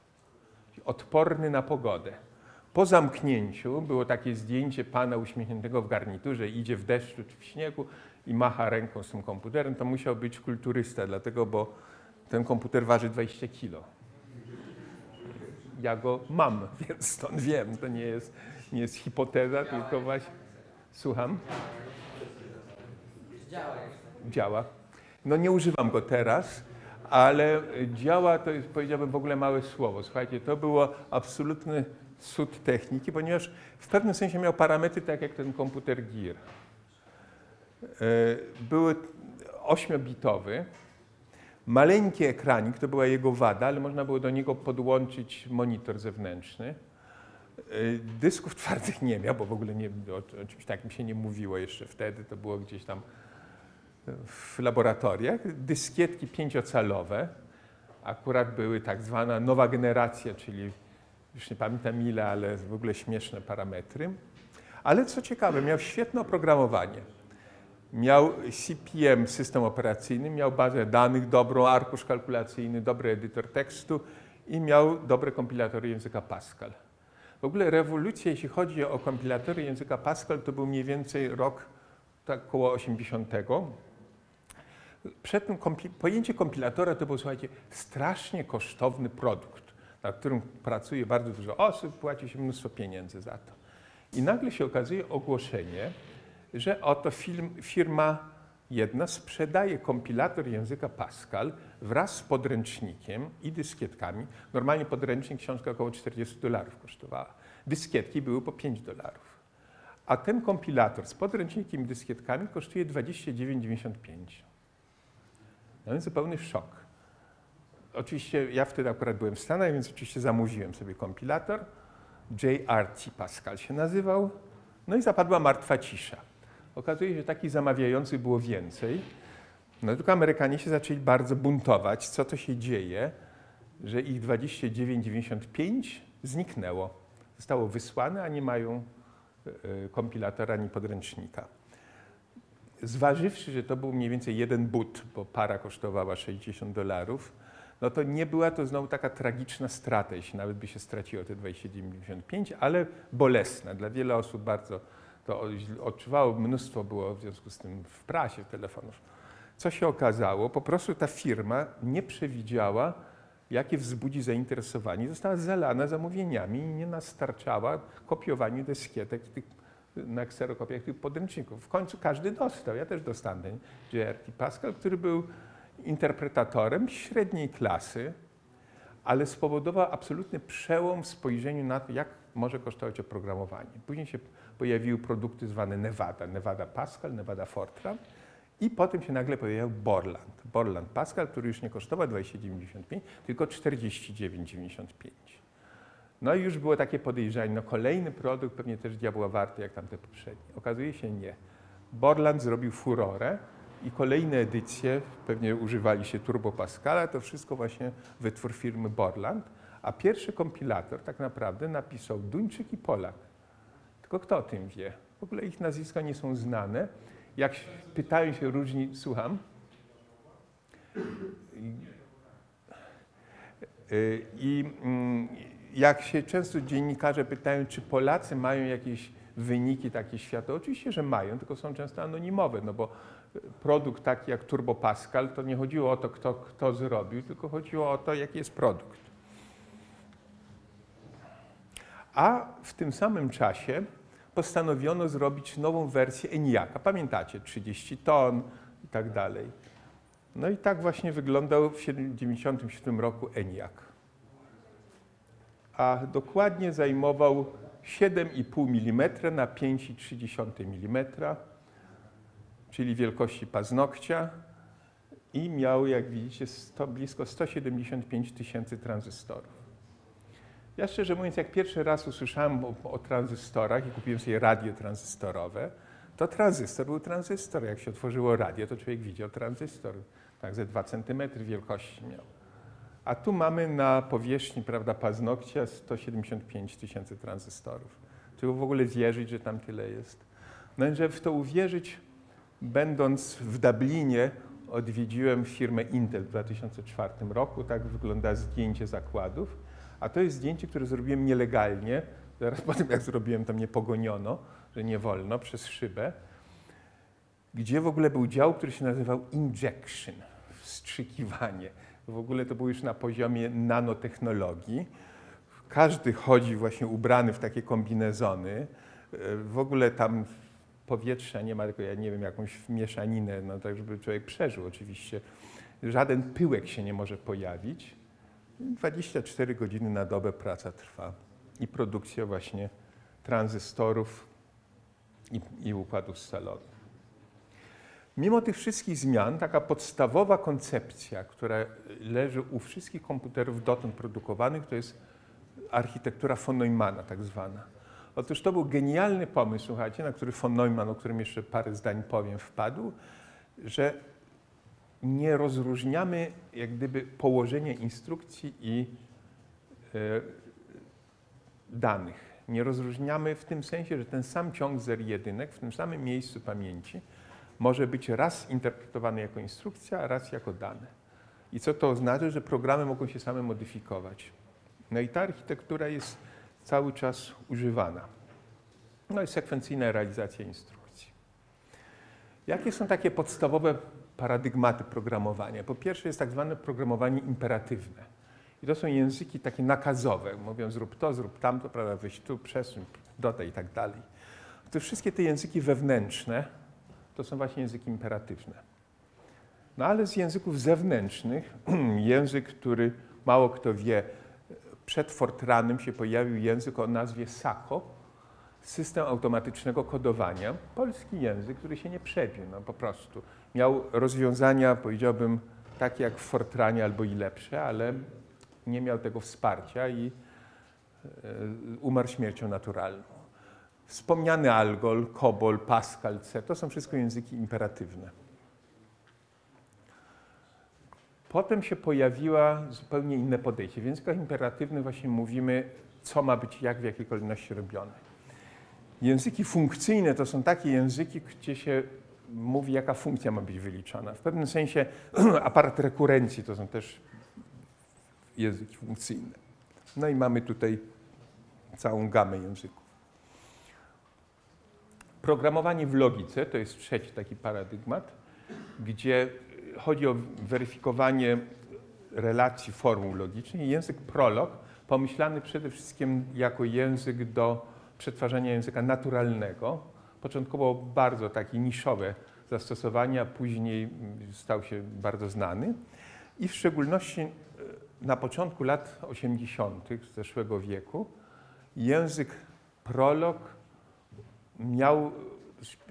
S1: odporny na pogodę. Po zamknięciu było takie zdjęcie pana uśmiechniętego w garniturze, idzie w deszczu czy w śniegu i macha ręką z tym komputerem. To musiał być kulturysta, dlatego, bo ten komputer waży 20 kilo ja go mam, [LAUGHS] więc stąd wiem. To nie jest, nie jest hipoteza, tylko właśnie. Słucham? Działa. Działa. No nie używam go teraz, ale działa to jest, powiedziałbym, w ogóle małe słowo. Słuchajcie, to było absolutny cud techniki, ponieważ w pewnym sensie miał parametry tak jak ten komputer Gear. E, były ośmiobitowy, Maleńki ekranik to była jego wada, ale można było do niego podłączyć monitor zewnętrzny. Y, dysków twardych nie miał, bo w ogóle nie, o, o czymś takim się nie mówiło jeszcze wtedy, to było gdzieś tam w laboratoriach. Dyskietki pięciocalowe, akurat były tak zwana nowa generacja, czyli już nie pamiętam ile, ale w ogóle śmieszne parametry. Ale co ciekawe, miał świetne oprogramowanie miał CPM, system operacyjny, miał bazę danych dobrą, arkusz kalkulacyjny, dobry edytor tekstu i miał dobre kompilatory języka Pascal. W ogóle rewolucja, jeśli chodzi o kompilatory języka Pascal, to był mniej więcej rok tak około 80. Przed tym pojęcie kompilatora to był, słuchajcie, strasznie kosztowny produkt, na którym pracuje bardzo dużo osób, płaci się mnóstwo pieniędzy za to. I nagle się okazuje ogłoszenie, że oto firma jedna sprzedaje kompilator języka Pascal wraz z podręcznikiem i dyskietkami. Normalnie podręcznik, książka około 40 dolarów kosztowała. Dyskietki były po 5 dolarów. A ten kompilator z podręcznikiem i dyskietkami kosztuje 29,95. No więc zupełny szok. Oczywiście ja wtedy akurat byłem w Stanach, więc oczywiście zamówiłem sobie kompilator. JRT Pascal się nazywał. No i zapadła martwa cisza. Okazuje się, że takich zamawiających było więcej. No tylko Amerykanie się zaczęli bardzo buntować, co to się dzieje, że ich 29,95 zniknęło. Zostało wysłane, a nie mają e, e, kompilatora ani podręcznika. Zważywszy, że to był mniej więcej jeden but, bo para kosztowała 60 dolarów, no to nie była to znowu taka tragiczna strata, jeśli nawet by się straciło te 29,95, ale bolesna. Dla wielu osób bardzo to odczuwało, mnóstwo było w związku z tym w prasie telefonów. Co się okazało? Po prostu ta firma nie przewidziała, jakie wzbudzi zainteresowanie. Została zalana zamówieniami i nie nastarczała kopiowaniu dyskietek tych, na kserokopiach tych podręczników. W końcu każdy dostał. Ja też dostałem JRT Pascal, który był interpretatorem średniej klasy, ale spowodował absolutny przełom w spojrzeniu na to, jak może kosztować oprogramowanie. Później się pojawiły produkty zwane Nevada, Nevada Pascal, Nevada Fortran i potem się nagle pojawił Borland. Borland Pascal, który już nie kosztował 20,95, tylko 49,95. No i już było takie podejrzenie, no kolejny produkt pewnie też diabła warty jak tamte poprzednie. Okazuje się nie. Borland zrobił furorę, i kolejne edycje, pewnie używali się Turbo Pascala, to wszystko właśnie wytwór firmy Borland, a pierwszy kompilator tak naprawdę napisał Duńczyk i Polak. Tylko kto o tym wie? W ogóle ich nazwiska nie są znane. Jak pytają się różni, słucham? Y, I mm, jak się często dziennikarze pytają, czy Polacy mają jakieś wyniki takie światowe, oczywiście, że mają, tylko są często anonimowe, no bo produkt taki jak Turbo Pascal, to nie chodziło o to, kto, kto zrobił, tylko chodziło o to, jaki jest produkt. A w tym samym czasie postanowiono zrobić nową wersję ENIAC'a. Pamiętacie, 30 ton i tak dalej. No i tak właśnie wyglądał w 1997 roku ENIAC. A dokładnie zajmował 7,5 mm na 5,3 mm, czyli wielkości paznokcia i miał, jak widzicie, 100, blisko 175 tysięcy tranzystorów. Ja szczerze mówiąc, jak pierwszy raz usłyszałem o, o, tranzystorach i kupiłem sobie radio tranzystorowe, to tranzystor był tranzystor. Jak się otworzyło radio, to człowiek widział tranzystor. Tak, ze 2 cm wielkości miał. A tu mamy na powierzchni prawda, paznokcia 175 tysięcy tranzystorów. Czy w ogóle wierzyć, że tam tyle jest? No i w to uwierzyć, będąc w Dublinie, odwiedziłem firmę Intel w 2004 roku. Tak wygląda zdjęcie zakładów. A to jest zdjęcie, które zrobiłem nielegalnie. Zaraz [LAUGHS] po tym, jak zrobiłem, to mnie pogoniono, że nie wolno, przez szybę. Gdzie w ogóle był dział, który się nazywał injection, wstrzykiwanie. W ogóle to było już na poziomie nanotechnologii. Każdy chodzi właśnie ubrany w takie kombinezony. W ogóle tam powietrza nie ma, tylko ja nie wiem, jakąś mieszaninę, no tak, żeby człowiek przeżył oczywiście. Żaden pyłek się nie może pojawić. 24 godziny na dobę praca trwa i produkcja właśnie tranzystorów i, i układów scalowych. Mimo tych wszystkich zmian, taka podstawowa koncepcja, która leży u wszystkich komputerów dotąd produkowanych, to jest architektura von Neumana tak zwana. Otóż to był genialny pomysł, słuchajcie, na który von Neumann, o którym jeszcze parę zdań powiem, wpadł, że nie rozróżniamy jak gdyby położenia instrukcji i e, danych. Nie rozróżniamy w tym sensie, że ten sam ciąg zer jedynek w tym samym miejscu pamięci może być raz interpretowany jako instrukcja, a raz jako dane. I co to oznacza? Że programy mogą się same modyfikować. No i ta architektura jest cały czas używana. No i sekwencyjna realizacja instrukcji. Jakie są takie podstawowe paradygmaty programowania? Po pierwsze jest tak zwane programowanie imperatywne. I to są języki takie nakazowe. Mówią zrób to, zrób tamto, prawda, wyjść tu, przesuń, dodaj i tak dalej. To wszystkie te języki wewnętrzne to są właśnie języki imperatywne. No ale z języków zewnętrznych, [CLEARS THROAT] język, który mało kto wie, przed Fortranem się pojawił język o nazwie SACO, system automatycznego kodowania, polski język, który się nie przebił, no po prostu. Miał rozwiązania, powiedziałbym, takie jak w Fortranie albo i lepsze, ale nie miał tego wsparcia i e, umarł śmiercią naturalną. Wspomniany Algol, Kobol, Pascal, C to są wszystko języki imperatywne. Potem się pojawiła zupełnie inne podejście. W językach imperatywnych właśnie mówimy, co ma być jak, w jakiej kolejności robione. Języki funkcyjne to są takie języki, gdzie się mówi, jaka funkcja ma być wyliczona. W pewnym sensie [CLEARS THROAT] aparat rekurencji to są też języki funkcyjne. No i mamy tutaj całą gamę języków. Programowanie w logice to jest trzeci taki paradygmat, gdzie chodzi o weryfikowanie relacji formuł logicznych. Język prolog, pomyślany przede wszystkim jako język do przetwarzania języka naturalnego. Początkowo bardzo takie niszowe zastosowania, później stał się bardzo znany. I w szczególności e, na początku lat 80. zeszłego wieku język prolog miał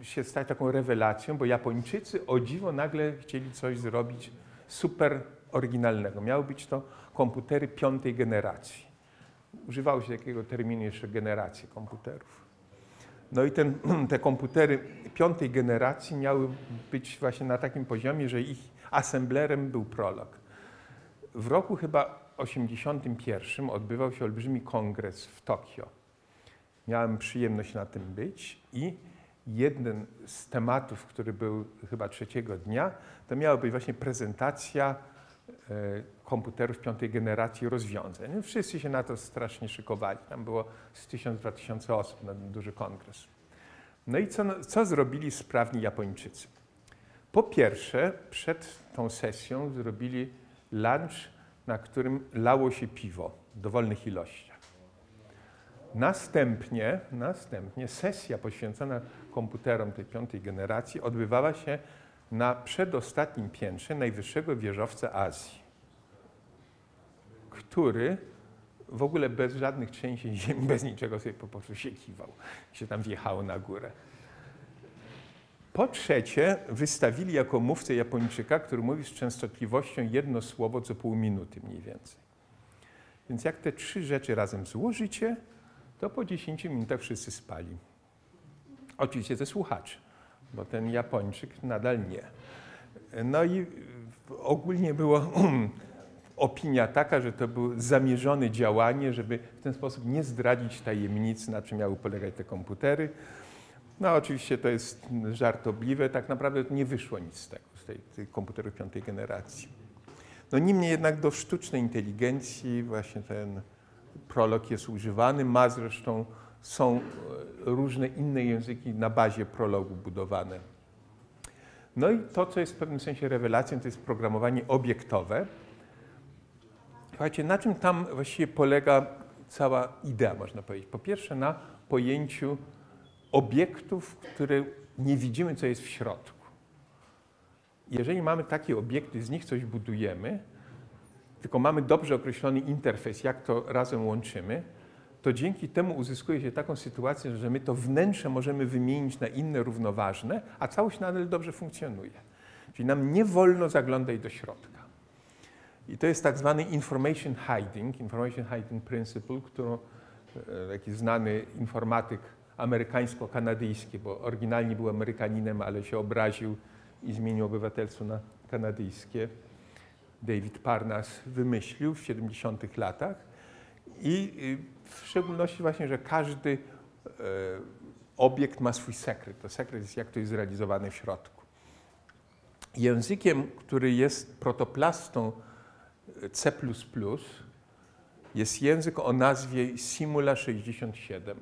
S1: się stać taką rewelacją, bo Japończycy o dziwo nagle chcieli coś zrobić super oryginalnego. Miały być to komputery piątej generacji. Używało się takiego terminu jeszcze generacji komputerów. No i ten, [CLEARS THROAT] te komputery piątej generacji miały być właśnie na takim poziomie, że ich assemblerem był Prolog. W roku chyba 81 odbywał się olbrzymi kongres w Tokio. Miałem przyjemność na tym być i jeden z tematów, który był chyba trzeciego dnia, to miała być właśnie prezentacja komputerów piątej generacji rozwiązań. No, wszyscy się na to strasznie szykowali. Tam było z 1000-2000 osób na duży kongres. No i co, co zrobili sprawni Japończycy? Po pierwsze, przed tą sesją zrobili lunch, na którym lało się piwo w dowolnych ilościach. Następnie, następnie sesja poświęcona komputerom tej piątej generacji odbywała się na przedostatnim piętrze najwyższego wieżowca Azji, który w ogóle bez żadnych trzęsień ziemi, bez niczego sobie po prostu się kiwał, się tam wjechało na górę. Po trzecie, wystawili jako mówcę Japończyka, który mówi z częstotliwością jedno słowo co pół minuty mniej więcej. Więc jak te trzy rzeczy razem złożycie, to po 10 minutach wszyscy spali. Oczywiście ze słuchaczy, bo ten Japończyk nadal nie. No i ogólnie była [CLEARS THROAT] opinia taka, że to było zamierzone działanie, żeby w ten sposób nie zdradzić tajemnic, na czym miały polegać te komputery. No oczywiście to jest żartobliwe, tak naprawdę nie wyszło nic z tego, z tej, tych komputerów piątej generacji. No niemniej jednak do sztucznej inteligencji właśnie ten prolog jest używany, ma zresztą, są e, różne inne języki na bazie prologu budowane. No i to, co jest w pewnym sensie rewelacją, to jest programowanie obiektowe. Słuchajcie, na czym tam właściwie polega cała idea, można powiedzieć? Po pierwsze na pojęciu obiektów, które nie widzimy, co jest w środku. Jeżeli mamy takie obiekty, z nich coś budujemy, tylko mamy dobrze określony interfejs, jak to razem łączymy, to dzięki temu uzyskuje się taką sytuację, że my to wnętrze możemy wymienić na inne równoważne, a całość nadal dobrze funkcjonuje. Czyli nam nie wolno zaglądać do środka. I to jest tak zwany information hiding, information hiding principle, którą e, taki znany informatyk amerykańsko-kanadyjski, bo oryginalnie był Amerykaninem, ale się obraził i zmienił obywatelstwo na kanadyjskie. David Parnas wymyślił w 70 latach i y, w szczególności właśnie, że każdy e, obiekt ma swój sekret. To sekret jest, jak to jest zrealizowane w środku. Językiem, który jest protoplastą C++, jest język o nazwie Simula 67.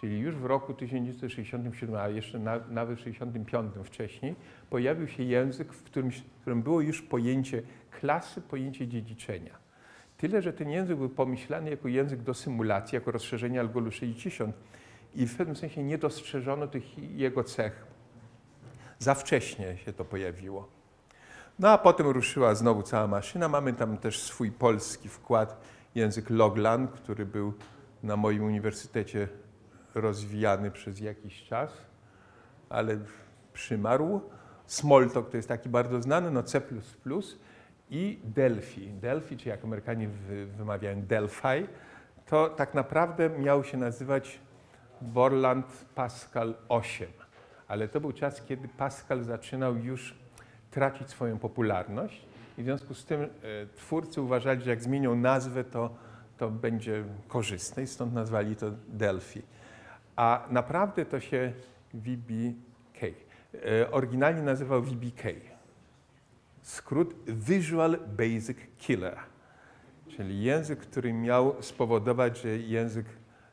S1: Czyli już w roku 1967, a jeszcze na, nawet w 1965 wcześniej, pojawił się język, w którym, w którym było już pojęcie klasy, pojęcie dziedziczenia. Tyle, że ten język był pomyślany jako język do symulacji, jako rozszerzenie Algolu 60 i w pewnym sensie nie dostrzeżono tych jego cech. Za wcześnie się to pojawiło. No a potem ruszyła znowu cała maszyna. Mamy tam też swój polski wkład, język Loglan, który był na moim uniwersytecie rozwijany przez jakiś czas, ale przymarł. Smalltalk to jest taki bardzo znany, no C++ i Delphi. Delphi, czy jak Amerykanie wymawiają Delphi, to tak naprawdę miał się nazywać Borland Pascal 8. Ale to był czas, kiedy Pascal zaczynał już tracić swoją popularność i w związku z tym e, twórcy uważali, że jak zmienią nazwę, to, to będzie korzystne i stąd nazwali to Delphi a naprawdę to się VBK. E, oryginalnie nazywał VBK. Skrót Visual Basic Killer, czyli język, który miał spowodować, że język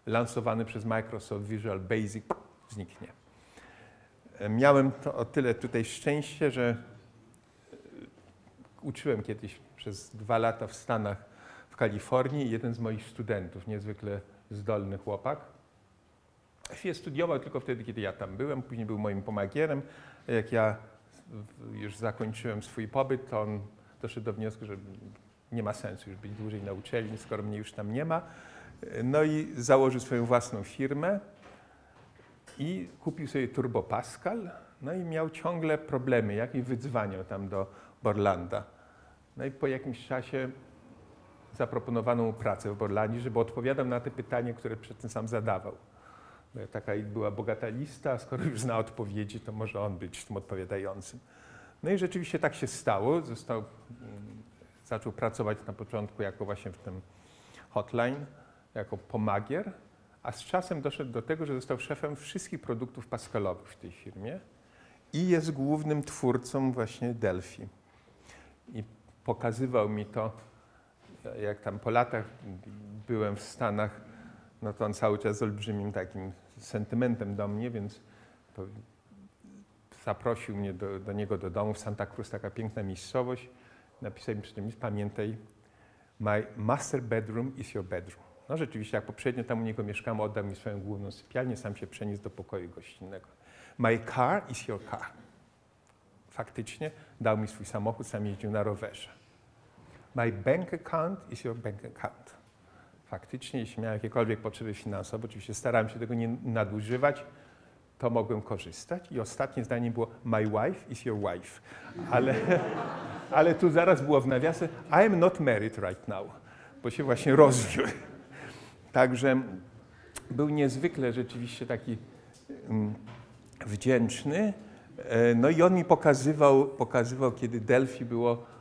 S1: lansowany przez Microsoft Visual Basic zniknie. E, miałem to o tyle tutaj szczęście, że e, uczyłem kiedyś przez dwa lata w Stanach, w Kalifornii. Jeden z moich studentów, niezwykle zdolny chłopak, Właściwie studiował tylko wtedy, kiedy ja tam byłem, później był moim pomagierem. Jak ja już zakończyłem swój pobyt, to on doszedł do wniosku, że nie ma sensu już być dłużej na uczelni, skoro mnie już tam nie ma. No i założył swoją własną firmę i kupił sobie Turbo Pascal, no i miał ciągle problemy, jak i wydzwaniał tam do Borlanda. No i po jakimś czasie zaproponowano mu pracę w Borlandzie, żeby odpowiadał na te pytania, które przedtem sam zadawał. Taka była bogata lista, skoro już zna odpowiedzi, to może on być tym odpowiadającym. No i rzeczywiście tak się stało. Został, mm, zaczął pracować na początku jako właśnie w tym hotline, jako pomagier, a z czasem doszedł do tego, że został szefem wszystkich produktów Pascalowych w tej firmie i jest głównym twórcą właśnie Delphi. I pokazywał mi to, jak tam po latach byłem w Stanach, no to on cały czas z olbrzymim takim sentymentem do mnie, więc zaprosił mnie do, do niego do domu w Santa Cruz, taka piękna miejscowość. Napisał mi przy tym pamiętaj, my master bedroom is your bedroom. No rzeczywiście, jak poprzednio tam u niego mieszkałem, oddał mi swoją główną sypialnię, sam się przeniósł do pokoju gościnnego. My car is your car. Faktycznie dał mi swój samochód, sam jeździł na rowerze. My bank account is your bank account. Faktycznie, jeśli miałem jakiekolwiek potrzeby finansowe, oczywiście starałem się tego nie nadużywać, to mogłem korzystać. I ostatnie zdanie było My wife is your wife. Ale, [LAUGHS] ale tu zaraz było w nawiasie I am not married right now, bo się właśnie rozwiódł. [LAUGHS] Także był niezwykle rzeczywiście taki um, wdzięczny. E, no i on mi pokazywał, pokazywał, kiedy Delphi było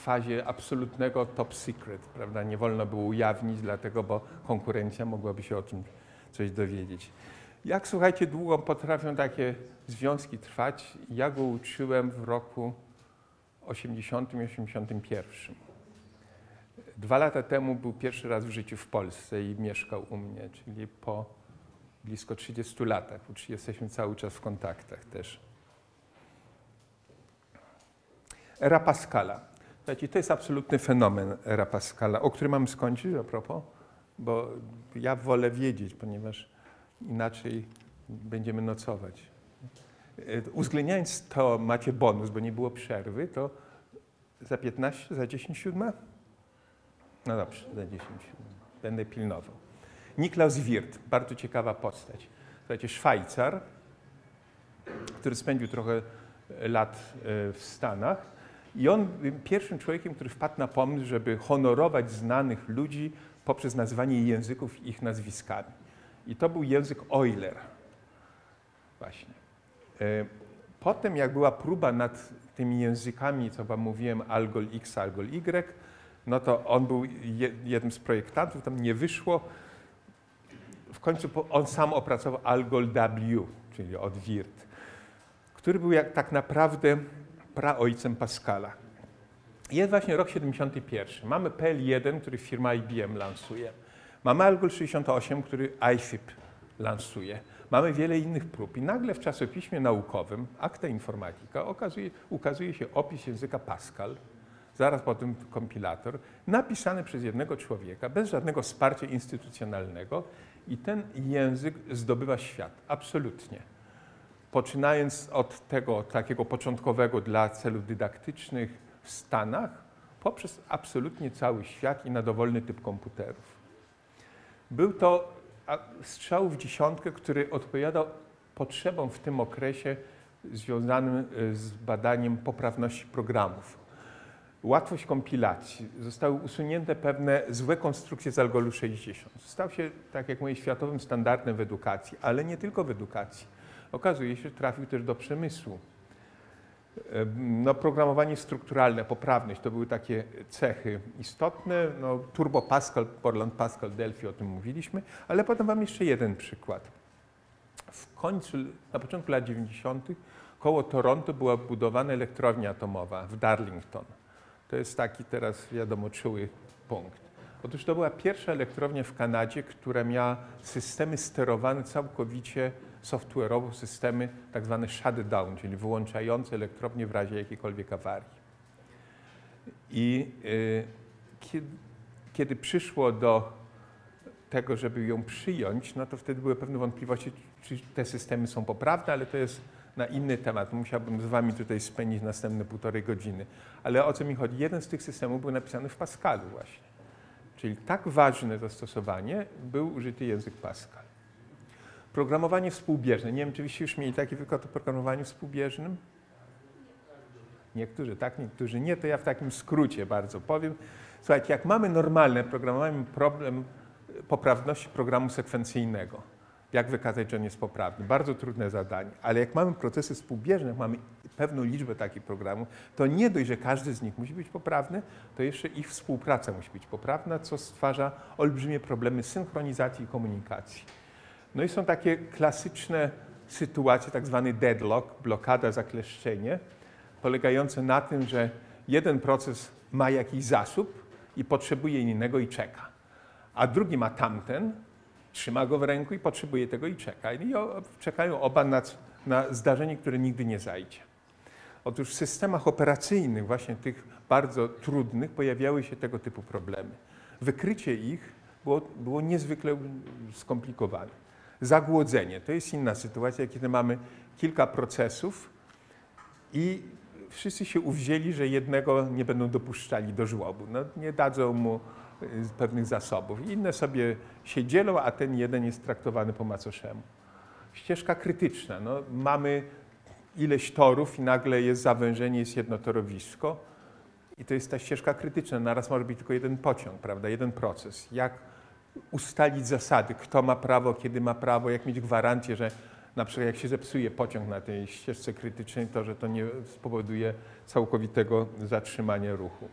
S1: fazie absolutnego top secret, prawda? Nie wolno było ujawnić, dlatego, bo konkurencja mogłaby się o tym coś dowiedzieć. Jak słuchajcie, długo potrafią takie związki trwać? Ja go uczyłem w roku 80 81. Dwa lata temu był pierwszy raz w życiu w Polsce i mieszkał u mnie, czyli po blisko 30 latach. Jesteśmy cały czas w kontaktach też. Era Pascala. Słuchajcie, to jest absolutny fenomen era Pascala, o którym mam skończyć a propos, bo ja wolę wiedzieć, ponieważ inaczej będziemy nocować. E, uwzględniając to, macie bonus, bo nie było przerwy, to za 15, za 10 siódma? No dobrze, za 10 siódma. Będę pilnował. Niklaus Wirth, bardzo ciekawa postać. Słuchajcie, Szwajcar, który spędził trochę lat e, w Stanach i on był pierwszym człowiekiem, który wpadł na pomysł, żeby honorować znanych ludzi poprzez nazywanie języków ich nazwiskami. I to był język Euler. Właśnie. E, potem, jak była próba nad tymi językami, co wam mówiłem, Algol X, Algol Y, no to on był jednym z projektantów, tam nie wyszło. W końcu on sam opracował Algol W, czyli od Wirth, który był jak tak naprawdę praojcem Pascala. Jest właśnie rok 71. Mamy PL1, który firma IBM lansuje. Mamy Algol 68, który IFIP lansuje. Mamy wiele innych prób i nagle w czasopiśmie naukowym Akta Informatika okazuje, ukazuje się opis języka Pascal, zaraz potem kompilator, napisany przez jednego człowieka, bez żadnego wsparcia instytucjonalnego i ten język zdobywa świat, absolutnie. Poczynając od tego takiego początkowego dla celów dydaktycznych w Stanach, poprzez absolutnie cały świat i na dowolny typ komputerów. Był to strzał w dziesiątkę, który odpowiadał potrzebom w tym okresie związanym e, z badaniem poprawności programów. Łatwość kompilacji. Zostały usunięte pewne złe konstrukcje z Algolu 60. Stał się, tak jak mówię, światowym standardem w edukacji, ale nie tylko w edukacji. Okazuje się, że trafił też do przemysłu. No, programowanie strukturalne, poprawność to były takie cechy istotne. No, Turbo Pascal, Portland Pascal, Delphi, o tym mówiliśmy, ale potem mam jeszcze jeden przykład. W końcu, na początku lat 90. koło Toronto była budowana elektrownia atomowa w Darlington. To jest taki teraz, wiadomo, czuły punkt. Otóż to była pierwsza elektrownia w Kanadzie, która miała systemy sterowane całkowicie software'owo systemy tak zwane shutdown, czyli wyłączające elektrownię w razie jakiejkolwiek awarii. I y, kiedy, kiedy przyszło do tego, żeby ją przyjąć, no to wtedy były pewne wątpliwości, czy te systemy są poprawne, ale to jest na inny temat. Musiałbym z wami tutaj spędzić następne półtorej godziny. Ale o co mi chodzi? Jeden z tych systemów był napisany w Pascalu właśnie. Czyli tak ważne zastosowanie był użyty język Pascal. Programowanie współbieżne. Nie wiem, czy już mieli taki wykład o programowaniu współbieżnym? Niektórzy tak, niektórzy nie. To ja w takim skrócie bardzo powiem. Słuchajcie, jak mamy normalne programowanie, problem poprawności programu sekwencyjnego. Jak wykazać, że on jest poprawny? Bardzo trudne zadanie. Ale jak mamy procesy współbieżne, mamy pewną liczbę takich programów, to nie dość, że każdy z nich musi być poprawny, to jeszcze ich współpraca musi być poprawna, co stwarza olbrzymie problemy synchronizacji i komunikacji. No i są takie klasyczne sytuacje, tak zwany deadlock, blokada, zakleszczenie, polegające na tym, że jeden proces ma jakiś zasób i potrzebuje innego i czeka, a drugi ma tamten, trzyma go w ręku i potrzebuje tego i czeka. I czekają oba na, na zdarzenie, które nigdy nie zajdzie. Otóż w systemach operacyjnych, właśnie tych bardzo trudnych, pojawiały się tego typu problemy. Wykrycie ich było, było niezwykle skomplikowane. Zagłodzenie to jest inna sytuacja, kiedy mamy kilka procesów i wszyscy się uwzięli, że jednego nie będą dopuszczali do żłobu. No, nie dadzą mu y, pewnych zasobów. Inne sobie się dzielą, a ten jeden jest traktowany po macoszemu. Ścieżka krytyczna. No, mamy ileś torów i nagle jest zawężenie, jest jedno torowisko. I to jest ta ścieżka krytyczna. Naraz może być tylko jeden pociąg, prawda, jeden proces. Jak ustalić zasady, kto ma prawo, kiedy ma prawo, jak mieć gwarancję, że na przykład jak się zepsuje pociąg na tej ścieżce krytycznej, to że to nie spowoduje całkowitego zatrzymania ruchu.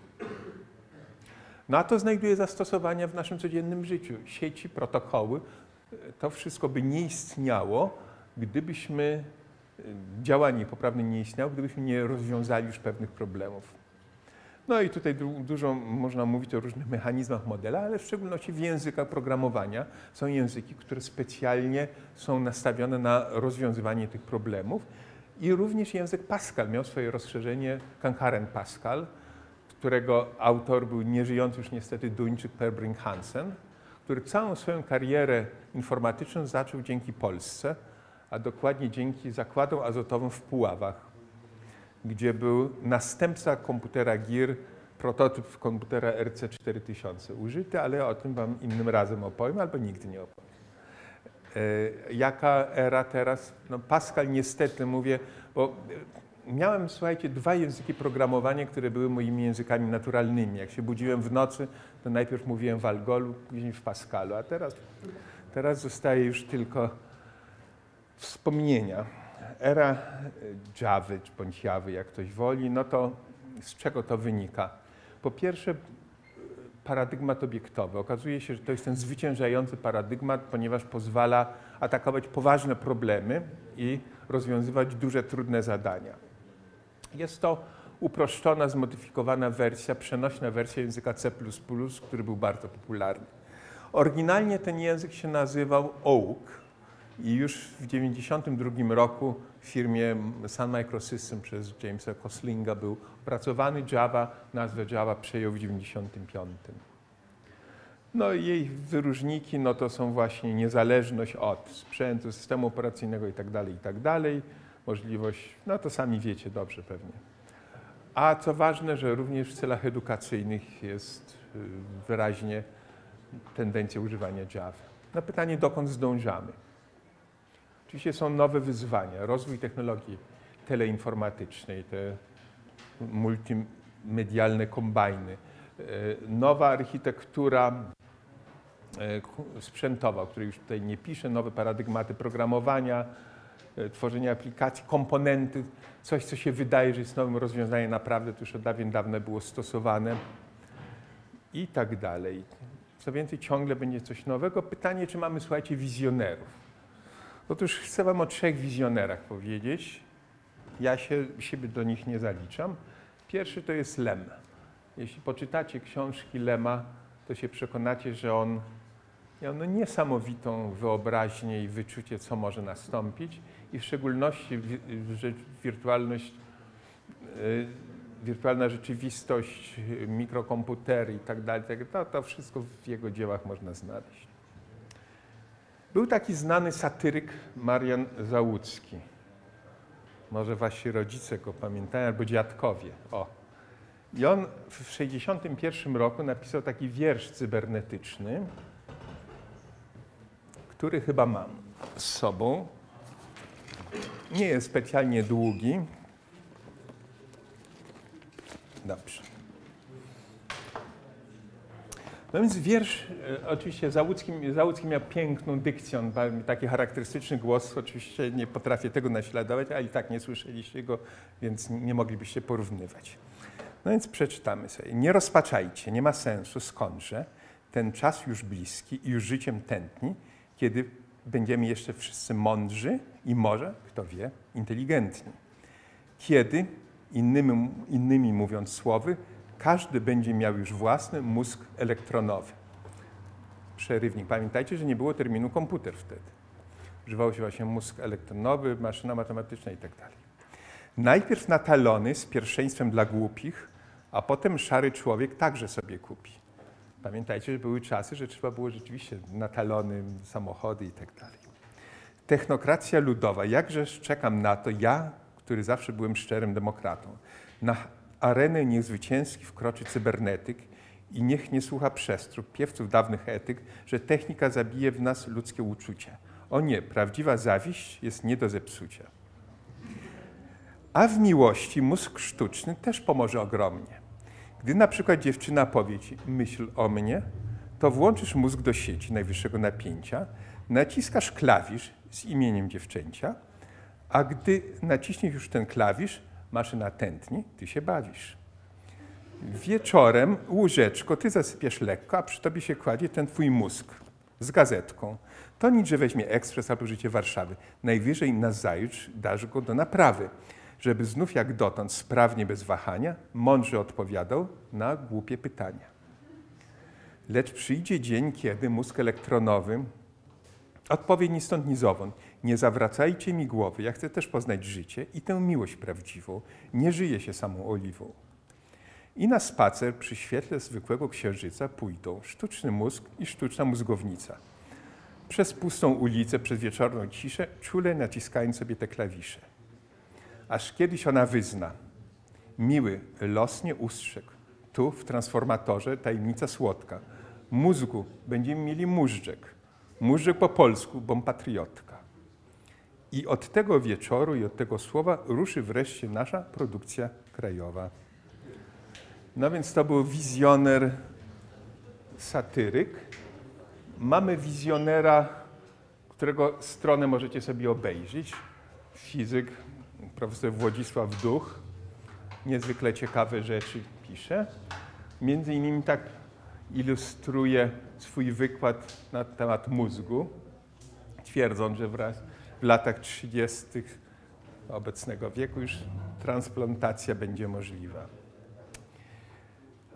S1: No a to znajduje zastosowania w naszym codziennym życiu. Sieci, protokoły, to wszystko by nie istniało, gdybyśmy, działanie poprawne nie istniało, gdybyśmy nie rozwiązali już pewnych problemów. No i tutaj du dużo można mówić o różnych mechanizmach modela, ale w szczególności w językach programowania są języki, które specjalnie są nastawione na rozwiązywanie tych problemów. I również język Pascal miał swoje rozszerzenie Concurrent Pascal, którego autor był nieżyjący już niestety Duńczyk Per Brink Hansen, który całą swoją karierę informatyczną zaczął dzięki Polsce, a dokładnie dzięki zakładom azotowym w Puławach gdzie był następca komputera GIR, prototyp komputera RC4000 użyty, ale o tym Wam innym razem opowiem, albo nigdy nie opowiem. E, jaka era teraz? No Pascal niestety mówię, bo miałem, słuchajcie, dwa języki programowania, które były moimi językami naturalnymi. Jak się budziłem w nocy, to najpierw mówiłem w Algolu, później w Pascalu, a teraz, teraz zostaje już tylko wspomnienia era e, Java, bądź Java, jak ktoś woli, no to z czego to wynika? Po pierwsze, paradygmat obiektowy. Okazuje się, że to jest ten zwyciężający paradygmat, ponieważ pozwala atakować poważne problemy i rozwiązywać duże, trudne zadania. Jest to uproszczona, zmodyfikowana wersja, przenośna wersja języka C++, który był bardzo popularny. Oryginalnie ten język się nazywał OAK, i już w 1992 roku w firmie Sun Microsystem przez Jamesa Koslinga był opracowany Java, nazwę Java przejął w 1995. No i jej wyróżniki no to są właśnie niezależność od sprzętu, systemu operacyjnego itd., tak itd., tak możliwość, no to sami wiecie dobrze pewnie. A co ważne, że również w celach edukacyjnych jest y, wyraźnie tendencja używania Java. Na pytanie, dokąd zdążamy? Oczywiście są nowe wyzwania. Rozwój technologii teleinformatycznej, te multimedialne kombajny, e, nowa architektura e, sprzętowa, o której już tutaj nie piszę, nowe paradygmaty programowania, e, tworzenia aplikacji, komponenty, coś, co się wydaje, że jest nowym rozwiązaniem, naprawdę to już od dawien dawna było stosowane i tak dalej. Co więcej, ciągle będzie coś nowego. Pytanie, czy mamy, słuchajcie, wizjonerów. Otóż chcę Wam o trzech wizjonerach powiedzieć. Ja się, siebie do nich nie zaliczam. Pierwszy to jest Lem. Jeśli poczytacie książki Lema, to się przekonacie, że on miał no niesamowitą wyobraźnię i wyczucie, co może nastąpić i w szczególności wirtualność, y, wirtualna rzeczywistość, mikrokomputery i tak dalej, to, to wszystko w jego dziełach można znaleźć. Był taki znany satyryk Marian Załucki. Może wasi rodzice go pamiętają, albo dziadkowie. O. I on w 1961 roku napisał taki wiersz cybernetyczny, który chyba mam z sobą. Nie jest specjalnie długi. Dobrze. No więc wiersz, e, oczywiście Załucki, Załucki miał piękną dykcję, on taki charakterystyczny głos, oczywiście nie potrafię tego naśladować, ale i tak nie słyszeliście go, więc nie moglibyście porównywać. No więc przeczytamy sobie. Nie rozpaczajcie, nie ma sensu, skądże. Ten czas już bliski i już życiem tętni, kiedy będziemy jeszcze wszyscy mądrzy i może, kto wie, inteligentni. Kiedy, innymi, innymi mówiąc słowy, każdy będzie miał już własny mózg elektronowy. Przerywnik. Pamiętajcie, że nie było terminu komputer wtedy. Używało się właśnie mózg elektronowy, maszyna matematyczna i tak dalej. Najpierw natalony z pierwszeństwem dla głupich, a potem szary człowiek także sobie kupi. Pamiętajcie, że były czasy, że trzeba było rzeczywiście natalony, samochody i tak dalej. Technokracja ludowa. Jakżeż czekam na to, ja, który zawsze byłem szczerym demokratą. Na arenę niech zwycięski wkroczy cybernetyk i niech nie słucha przestrug piewców dawnych etyk, że technika zabije w nas ludzkie uczucia. O nie, prawdziwa zawiść jest nie do zepsucia. A w miłości mózg sztuczny też pomoże ogromnie. Gdy na przykład dziewczyna powie ci myśl o mnie, to włączysz mózg do sieci najwyższego napięcia, naciskasz klawisz z imieniem dziewczęcia, a gdy naciśniesz już ten klawisz, maszyna tętni, ty się bawisz. Wieczorem łóżeczko ty zasypiesz lekko, a przy tobie się kładzie ten twój mózg z gazetką. To nic, że weźmie ekspres albo życie Warszawy. Najwyżej nazajutrz dasz go do naprawy żeby znów jak dotąd sprawnie, bez wahania, mądrze odpowiadał na głupie pytania. Lecz przyjdzie dzień, kiedy mózg elektronowy odpowie ni stąd, ni zowąd. Nie zawracajcie mi głowy, ja chcę też poznać życie i tę miłość prawdziwą. Nie żyje się samą oliwą. I na spacer przy świetle zwykłego księżyca pójdą sztuczny mózg i sztuczna mózgownica. Przez pustą ulicę, przez wieczorną ciszę, czule naciskając sobie te klawisze aż kiedyś ona wyzna. Miły, los nie ustrzegł. Tu w transformatorze tajemnica słodka. Mózgu będziemy mieli móżdżek. Móżdżek po polsku, bom patriotka. I od tego wieczoru i od tego słowa ruszy wreszcie nasza produkcja krajowa. No więc to był wizjoner satyryk. Mamy wizjonera, którego stronę możecie sobie obejrzeć. Fizyk profesor Włodzisław Duch niezwykle ciekawe rzeczy pisze. Między innymi tak ilustruje swój wykład na temat mózgu, twierdząc, że wraz w latach 30. obecnego wieku już transplantacja będzie możliwa.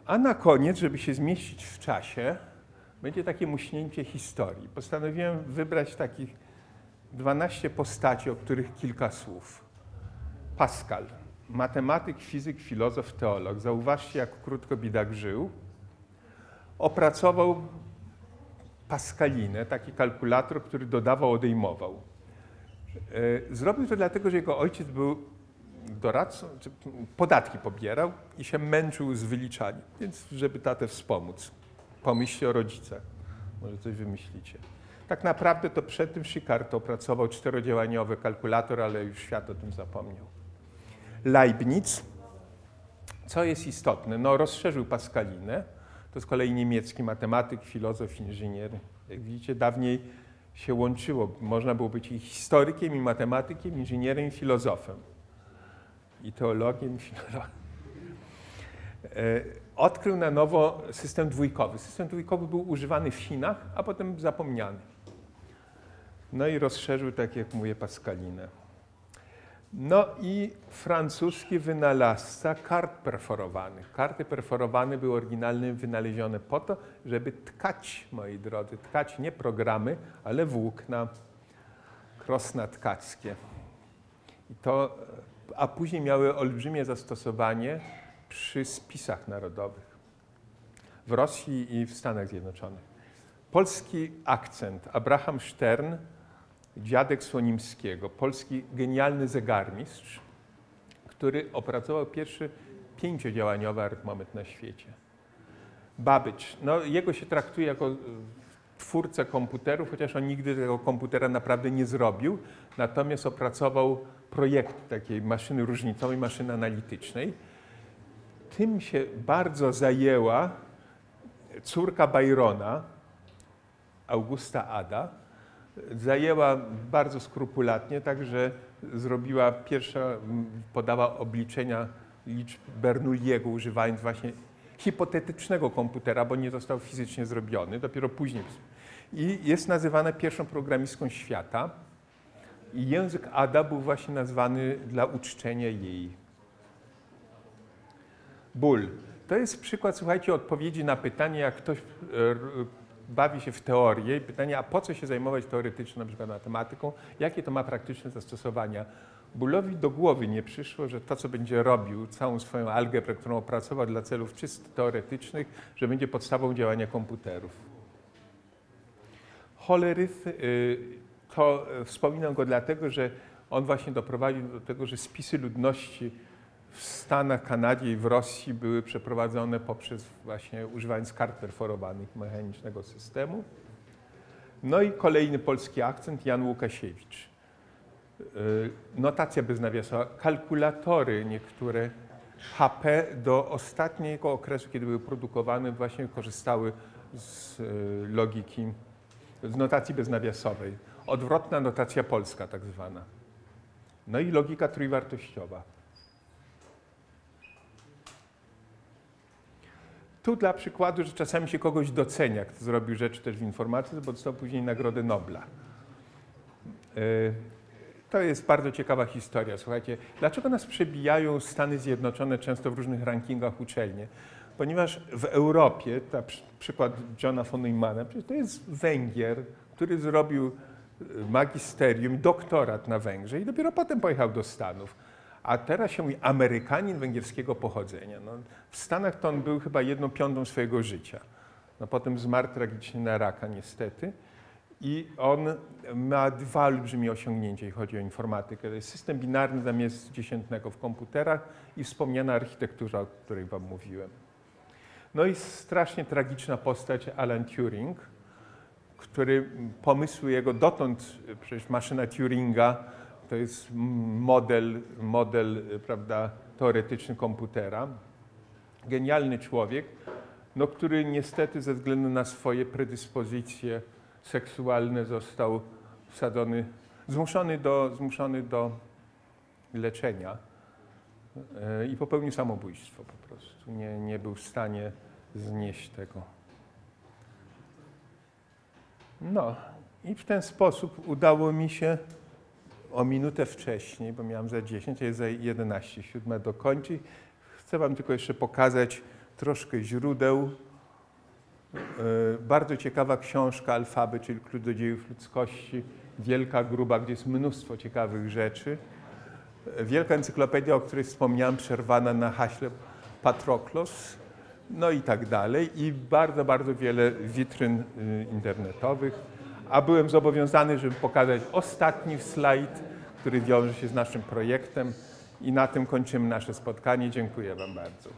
S1: A na koniec, żeby się zmieścić w czasie, będzie takie muśnięcie historii. Postanowiłem wybrać takich 12 postaci, o których kilka słów. Pascal, matematyk, fizyk, filozof, teolog. Zauważcie, jak krótko bidak żył. Opracował Pascalinę, taki kalkulator, który dodawał, odejmował. E, zrobił to dlatego, że jego ojciec był doradcą, podatki pobierał i się męczył z wyliczaniem, więc żeby tatę wspomóc. Pomyślcie o rodzicach, może coś wymyślicie. Tak naprawdę to przed tym Schikarto opracował czterodziałaniowy kalkulator, ale już świat o tym zapomniał. Leibniz, co jest istotne, no rozszerzył Pascalinę, to z kolei niemiecki matematyk, filozof, inżynier. Jak widzicie, dawniej się łączyło. Można było być i historykiem, i matematykiem, inżynierem, i filozofem. I teologiem, i. E, odkrył na nowo system dwójkowy. System dwójkowy był używany w Chinach, a potem zapomniany. No i rozszerzył, tak jak mówię, Pascalinę. No i francuski wynalazca kart perforowanych. Karty perforowane były oryginalnie wynalezione po to, żeby tkać, moi drodzy, tkać nie programy, ale włókna krosna tkackie. I to, a później miały olbrzymie zastosowanie przy spisach narodowych w Rosji i w Stanach Zjednoczonych. Polski akcent. Abraham Stern dziadek Słonimskiego, polski genialny zegarmistrz, który opracował pierwszy pięciodziałaniowy arytmometr na świecie. Babycz, no jego się traktuje jako e, twórcę komputerów, chociaż on nigdy tego komputera naprawdę nie zrobił, natomiast opracował projekt takiej maszyny różnicowej, maszyny analitycznej. Tym się bardzo zajęła córka Byrona, Augusta Ada, zajęła bardzo skrupulatnie, także zrobiła pierwsza, podała obliczenia liczb Bernoulliego, używając właśnie hipotetycznego komputera, bo nie został fizycznie zrobiony, dopiero później. I jest nazywana pierwszą programistką świata. I język Ada był właśnie nazwany dla uczczenia jej. Ból. To jest przykład, słuchajcie, odpowiedzi na pytanie, jak ktoś e, bawi się w teorię i pytanie, a po co się zajmować teoretycznie na przykład matematyką, jakie to ma praktyczne zastosowania. Bólowi do głowy nie przyszło, że to, co będzie robił, całą swoją algebrę, którą opracował dla celów czysto teoretycznych, że będzie podstawą działania komputerów. Hollerith, y, to y, wspominam go dlatego, że on właśnie doprowadził do tego, że spisy ludności w Stanach, Kanadzie i w Rosji były przeprowadzone poprzez właśnie używając kart perforowanych mechanicznego systemu. No i kolejny polski akcent, Jan Łukasiewicz. Y, Notacja beznawiasowa, kalkulatory niektóre HP do ostatniego okresu, kiedy były produkowane, właśnie korzystały z y, logiki, z notacji beznawiasowej. Odwrotna notacja polska tak zwana. No i logika trójwartościowa. Tu dla przykładu, że czasami się kogoś docenia, kto zrobił rzeczy też w informatyce, bo dostał później Nagrodę Nobla. Y, To jest bardzo ciekawa historia. Słuchajcie, dlaczego nas przebijają Stany Zjednoczone często w różnych rankingach uczelnie? Ponieważ w Europie, ta przy- przykład Johna von Neumana, to jest Węgier, który zrobił y, magisterium, doktorat na Węgrzech i dopiero potem pojechał do Stanów. A teraz się mówi Amerykanin węgierskiego pochodzenia. No, w Stanach to on był chyba jedną piątą swojego życia. No, potem zmarł tragicznie na raka niestety. I on ma dwa olbrzymie osiągnięcia, jeśli chodzi o informatykę. System binarny zamiast dziesiętnego w komputerach i wspomniana architektura, o której wam mówiłem. No i strasznie tragiczna postać Alan Turing, który pomysły jego dotąd, przecież maszyna Turinga to jest model, model prawda, teoretyczny komputera. Genialny człowiek, no, który niestety ze względu na swoje predyspozycje seksualne został wsadzony, zmuszony do, zmuszony do leczenia e, i popełnił samobójstwo po prostu. Nie, nie był w stanie znieść tego. No i w ten sposób udało mi się o minutę wcześniej, bo miałem za 10, a jest za 11, siódma dokończyć. Chcę Wam tylko jeszcze pokazać troszkę źródeł. E, Bardzo ciekawa książka Alfabet, czyli Klucz do dziejów ludzkości. Wielka, gruba, gdzie jest mnóstwo ciekawych rzeczy. E, Wielka encyklopedia, o której wspomniałem, przerwana na haśle Patroklos. No i tak dalej. I bardzo, bardzo wiele witryn y, internetowych. A byłem zobowiązany, żeby pokazać ostatni slajd, który wiąże się z naszym projektem. I na tym kończymy nasze spotkanie. Dziękuję Wam bardzo.